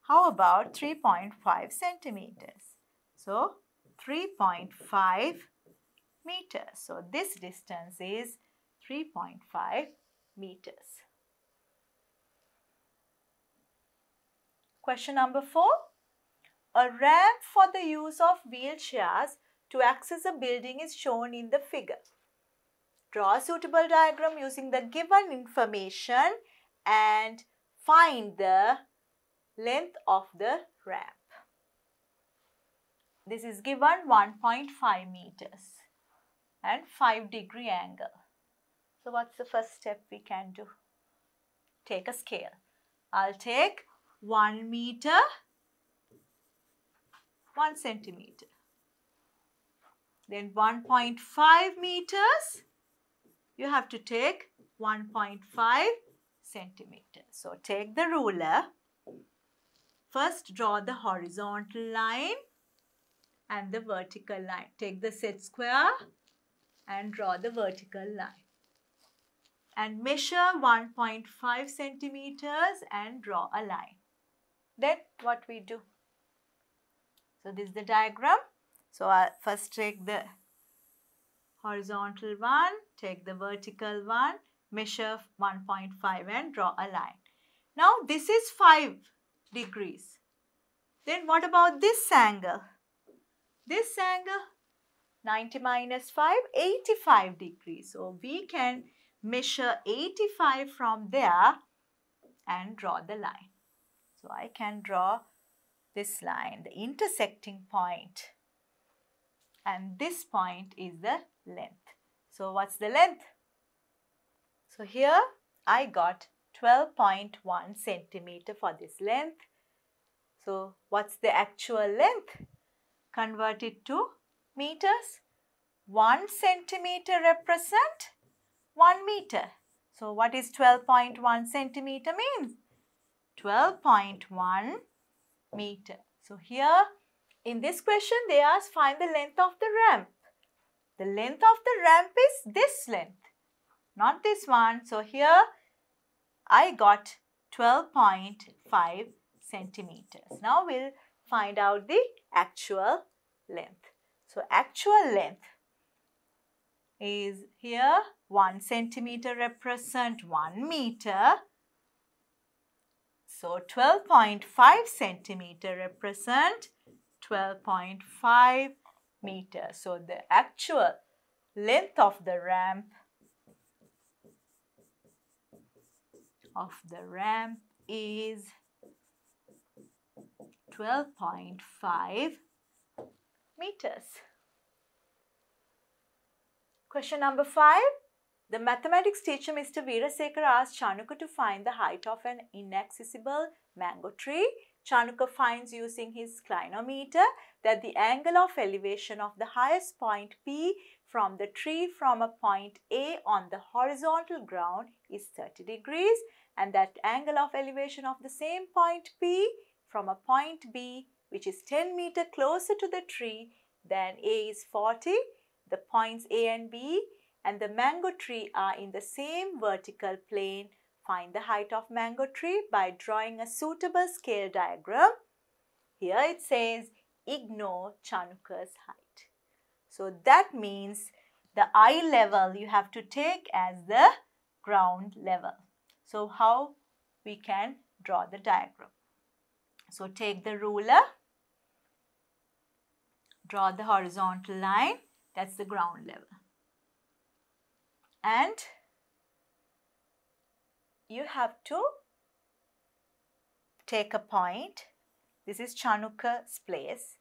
How about 3.5 centimeters? So 3.5 meters. So this distance is 3.5 meters. Question number 4. A ramp for the use of wheelchairs to access a building is shown in the figure. Draw a suitable diagram using the given information and find the length of the ramp. This is given 1.5 meters and 5 degree angle. So what's the first step we can do? Take a scale. I'll take 1 meter, 1 centimeter. Then 1.5 meters, you have to take 1.5 centimeters. So take the ruler. First draw the horizontal line and the vertical line. Take the set square and draw the vertical line. And measure 1.5 centimeters and draw a line. Then what we do? So this is the diagram. So I'll first take the horizontal one, take the vertical one, measure 1.5 and draw a line. Now this is 5 degrees. Then what about this angle? This angle 90 minus 5, 85 degrees. So we can measure 85 from there and draw the line. So I can draw this line, the intersecting point. And this point is the length. So what's the length? So here I got 12.1 centimeter for this length. So what's the actual length? Convert it to meters. 1 centimeter represent 1 meter. So what is 12.1 centimeter means? 12.1 meter. So here in this question they ask find the length of the ramp. The length of the ramp is this length, not this one. So here I got 12.5 centimeters. Now we'll find out the actual length. So actual length is here 1 centimeter represent 1 meter. So 12.5 centimeter represent 12.5 meter. So the actual length of the ramp of the ramp is 12.5 meters. Question number 5. The mathematics teacher Mr. Veerasekar asked Chanuka to find the height of an inaccessible mango tree. Chanuka finds using his clinometer that the angle of elevation of the highest point P from the tree from a point A on the horizontal ground is 30 degrees and that angle of elevation of the same point P from a point B which is 10 meter closer to the tree than A is 40. The points A and B and the mango tree are in the same vertical plane. Find the height of mango tree by drawing a suitable scale diagram. Here it says ignore Chanuka's height. So that means the eye level you have to take as the ground level. So how we can draw the diagram. So take the ruler, draw the horizontal line, that's the ground level. And you have to take a point. This is Chanuka's place.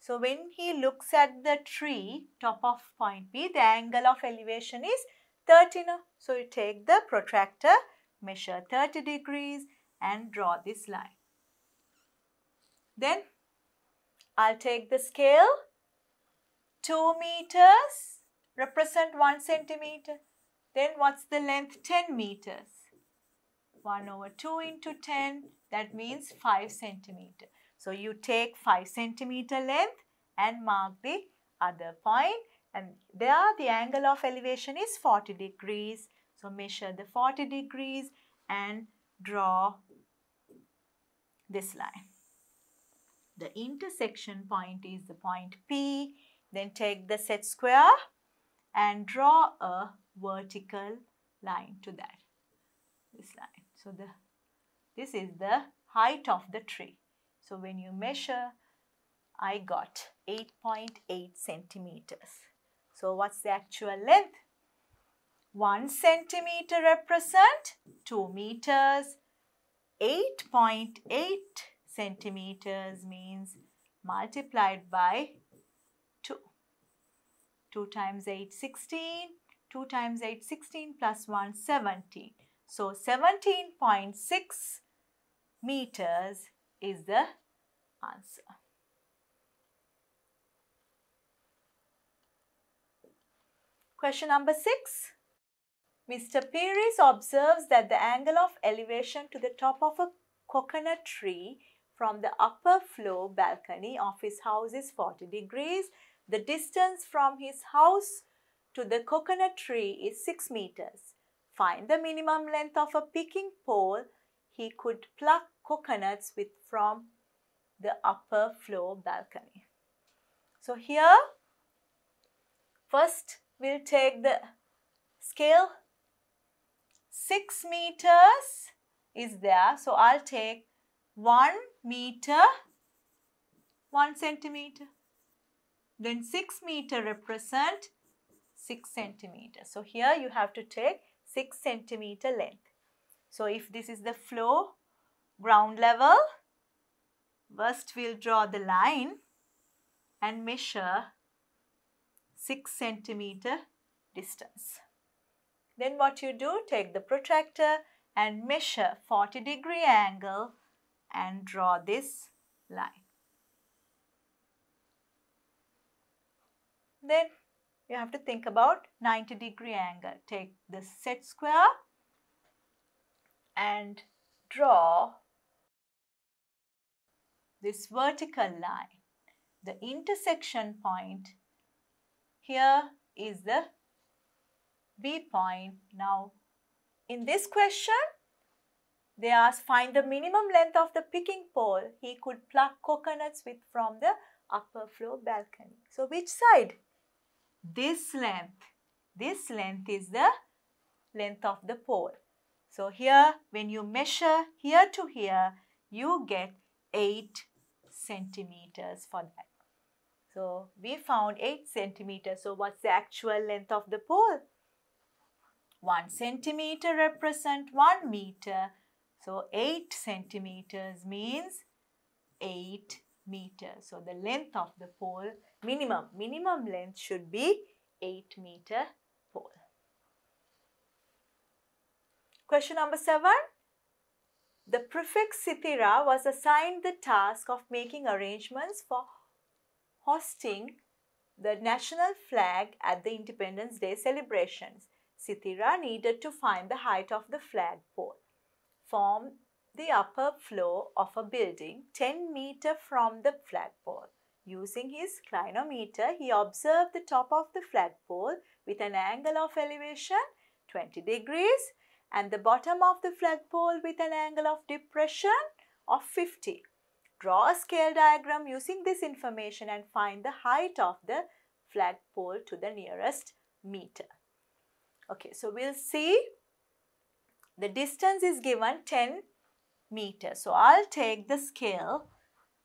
So when he looks at the tree, top of point B, the angle of elevation is 30. So you take the protractor, measure 30 degrees and draw this line. Then I'll take the scale 2 meters represent 1 centimeter. Then what's the length? 10 meters. 1 over 2 into 10 that means 5 centimeter. So you take 5 centimeter length and mark the other point and there the angle of elevation is 40 degrees. So measure the 40 degrees and draw this line. The intersection point is the point P. Then take the set square and draw a vertical line to that. This line. So the this is the height of the tree. So when you measure, I got 8.8 .8 centimeters. So what's the actual length? 1 centimeter represent 2 meters. 8.8 .8 centimeters means multiplied by 2. 2 times 8, 16. 2 times 8, 16 plus 1, 17. So 17.6 meters is the answer. Question number 6. Mr. Pires observes that the angle of elevation to the top of a coconut tree from the upper floor balcony of his house is 40 degrees. The distance from his house to the coconut tree is 6 meters. Find the minimum length of a picking pole he could pluck coconuts with from the upper floor balcony. So here, first we'll take the scale 6 meters is there. So I'll take 1 meter 1 centimeter. Then 6 meter represent 6 centimeter. So here you have to take 6 centimeter length. So if this is the floor ground level, first we'll draw the line and measure 6 centimeter distance. Then what you do, take the protractor and measure 40 degree angle and draw this line. Then you have to think about 90 degree angle. Take the set square and draw this vertical line. The intersection point here is the B point. Now, in this question, they ask find the minimum length of the picking pole he could pluck coconuts with from the upper floor balcony. So which side? This length. This length is the length of the pole. So here when you measure here to here, you get 8 centimeters for that. So we found 8 centimeters. So what's the actual length of the pole? 1 centimeter represent 1 meter. So 8 centimeters means 8 meters. So the length of the pole minimum, minimum length should be 8 meter pole. Question number 7. The prefect Sithira was assigned the task of making arrangements for hosting the national flag at the Independence Day celebrations. Sithira needed to find the height of the flagpole. Form the upper floor of a building 10 meter from the flagpole. Using his clinometer, he observed the top of the flagpole with an angle of elevation 20 degrees and the bottom of the flagpole with an angle of depression of 50. Draw a scale diagram using this information and find the height of the flagpole to the nearest meter. Okay, so we'll see the distance is given 10 meters. So I'll take the scale.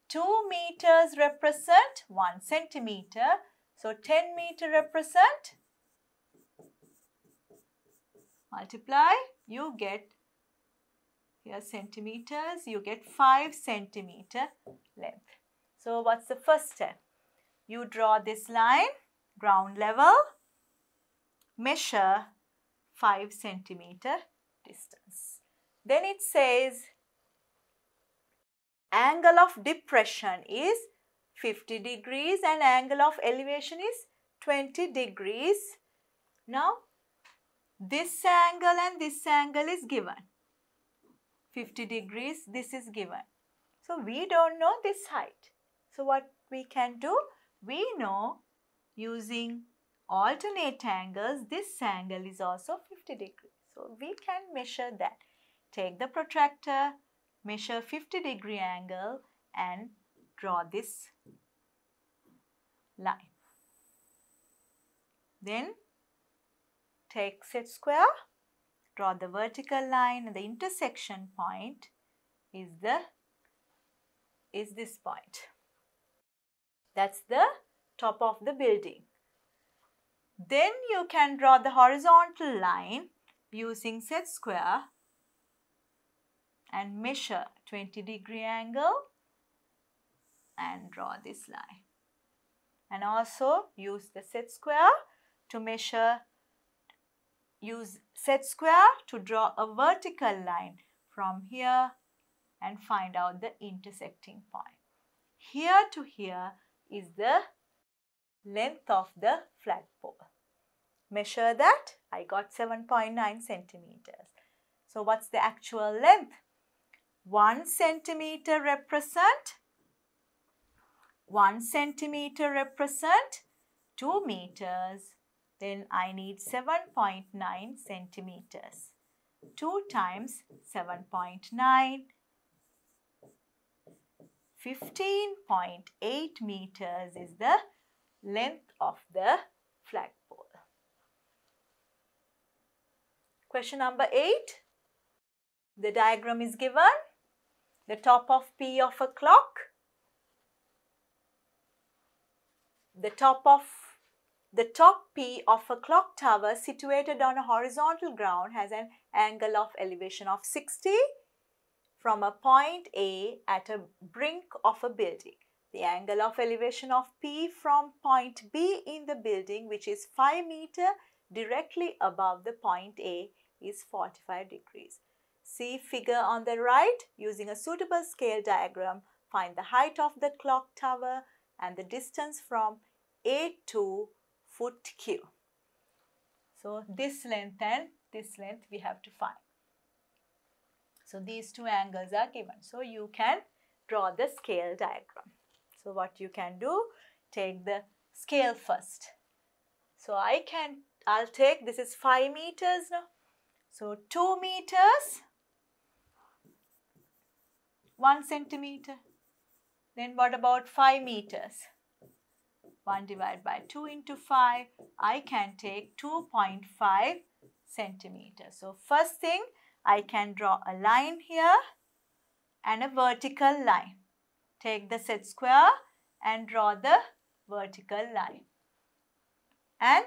2 meters represent 1 centimeter. So 10 meter represent multiply you get here centimeters you get 5 centimeter length. So what's the first step? You draw this line ground level measure 5 centimeter distance. Then it says angle of depression is 50 degrees and angle of elevation is 20 degrees. Now this angle and this angle is given. 50 degrees this is given. So we don't know this height. So what we can do? We know using alternate angles, this angle is also 50 degrees. So we can measure that. Take the protractor, measure 50 degree angle and draw this line. Then take set square, draw the vertical line and the intersection point is the is this point. That's the top of the building. Then you can draw the horizontal line using set square and measure 20 degree angle and draw this line. And also use the set square to measure, use set square to draw a vertical line from here and find out the intersecting point. Here to here is the length of the flagpole. Measure that. I got 7.9 centimeters. So what's the actual length? 1 centimeter represent 1 centimeter represent 2 meters. Then I need 7.9 centimeters. 2 times 7.9 15.8 meters is the length of the flagpole. Question number 8. The diagram is given. The top of P of a clock. The top of the top P of a clock tower situated on a horizontal ground has an angle of elevation of 60 from a point A at a brink of a building. The angle of elevation of P from point B in the building which is 5 meter directly above the point A is 45 degrees. See figure on the right using a suitable scale diagram find the height of the clock tower and the distance from A to foot Q. So this length and this length we have to find. So these two angles are given. So you can draw the scale diagram. So what you can do, take the scale first. So I can, I'll take, this is 5 meters now. So 2 meters, 1 centimeter. Then what about 5 meters? 1 divided by 2 into 5, I can take 2.5 centimeters. So first thing, I can draw a line here and a vertical line. Take the set square and draw the vertical line. And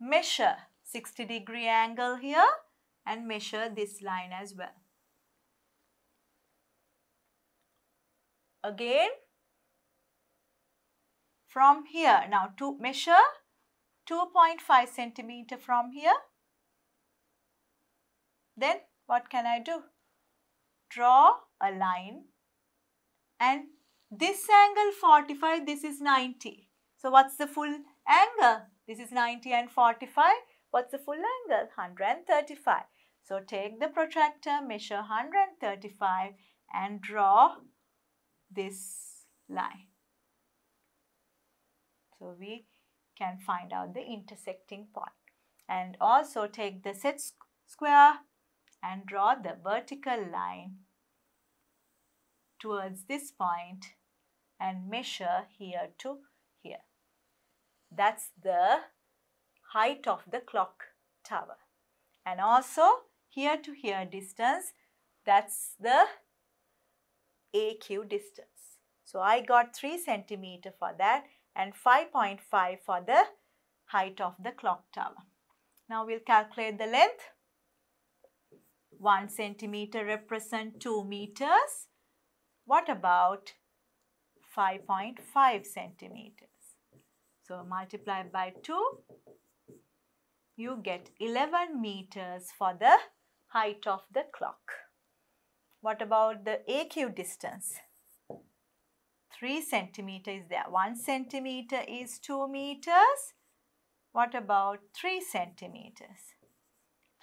measure 60 degree angle here and measure this line as well. Again, from here, now to measure 2.5 centimeter from here. Then what can I do? Draw a line and this angle 45, this is 90. So what's the full angle? This is 90 and 45. What's the full angle? 135. So take the protractor, measure 135 and draw this line. So we can find out the intersecting point. And also take the set square and draw the vertical line towards this point and measure here to here. That's the height of the clock tower. And also here to here distance, that's the AQ distance. So I got 3 centimeter for that and 5.5 for the height of the clock tower. Now we'll calculate the length. 1 centimeter represent 2 meters. What about 5.5 centimeters? So multiply by 2, you get 11 meters for the height of the clock. What about the AQ distance? 3 centimeter is there. 1 centimeter is 2 meters. What about 3 centimeters?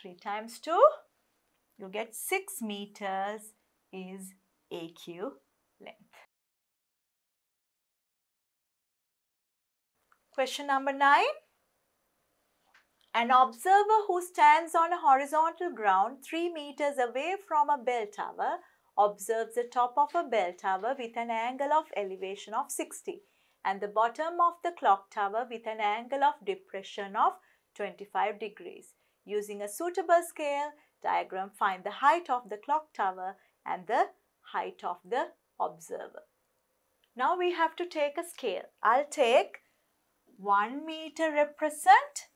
3 times 2, you get 6 meters is AQ length. Question number 9. An observer who stands on a horizontal ground 3 meters away from a bell tower observes the top of a bell tower with an angle of elevation of 60 and the bottom of the clock tower with an angle of depression of 25 degrees. Using a suitable scale diagram, find the height of the clock tower and the height of the observer. Now we have to take a scale. I'll take 1 meter represent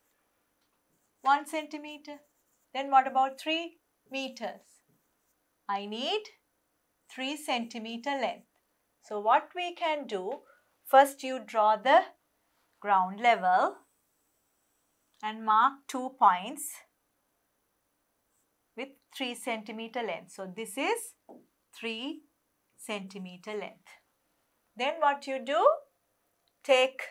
1 centimeter. Then what about 3 meters? I need 3 centimeter length. So what we can do, first you draw the ground level and mark two points with 3 centimeter length. So this is 3 centimeter length. Then what you do, take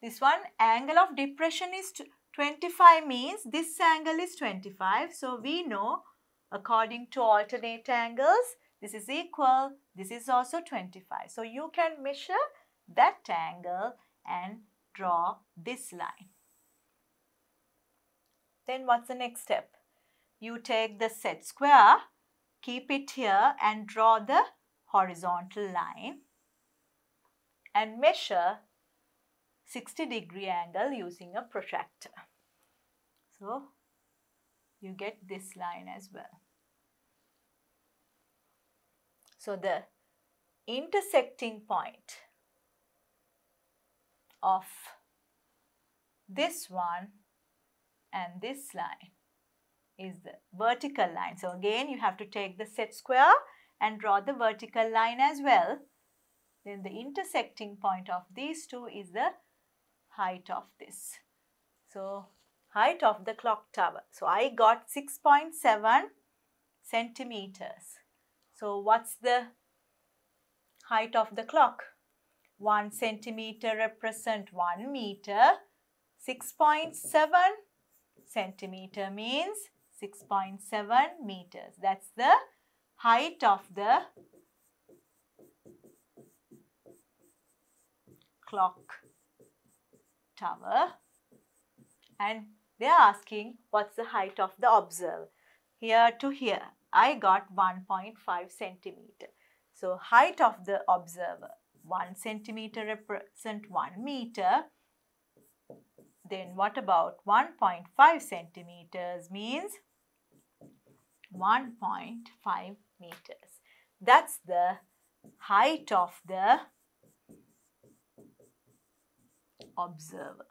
this one angle of depression is 25 means this angle is 25. So we know according to alternate angles. This is equal, this is also 25. So you can measure that angle and draw this line. Then what's the next step? You take the set square, keep it here and draw the horizontal line and measure 60 degree angle using a protractor. So you get this line as well. So the intersecting point of this one and this line is the vertical line. So again you have to take the set square and draw the vertical line as well. Then the intersecting point of these two is the height of this. So height of the clock tower. So I got 6.7 centimeters. So what's the height of the clock? 1 centimeter represent 1 meter. 6.7 centimeter means 6.7 meters. That's the height of the clock tower. And they're asking what's the height of the observer. Here to here. I got 1.5 centimeter. So height of the observer, 1 centimeter represent 1 meter. Then what about 1.5 centimeters means 1.5 meters. That's the height of the observer.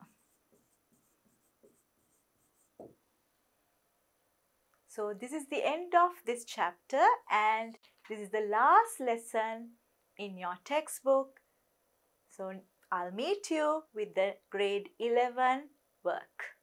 So this is the end of this chapter and this is the last lesson in your textbook. So I'll meet you with the grade 11 work.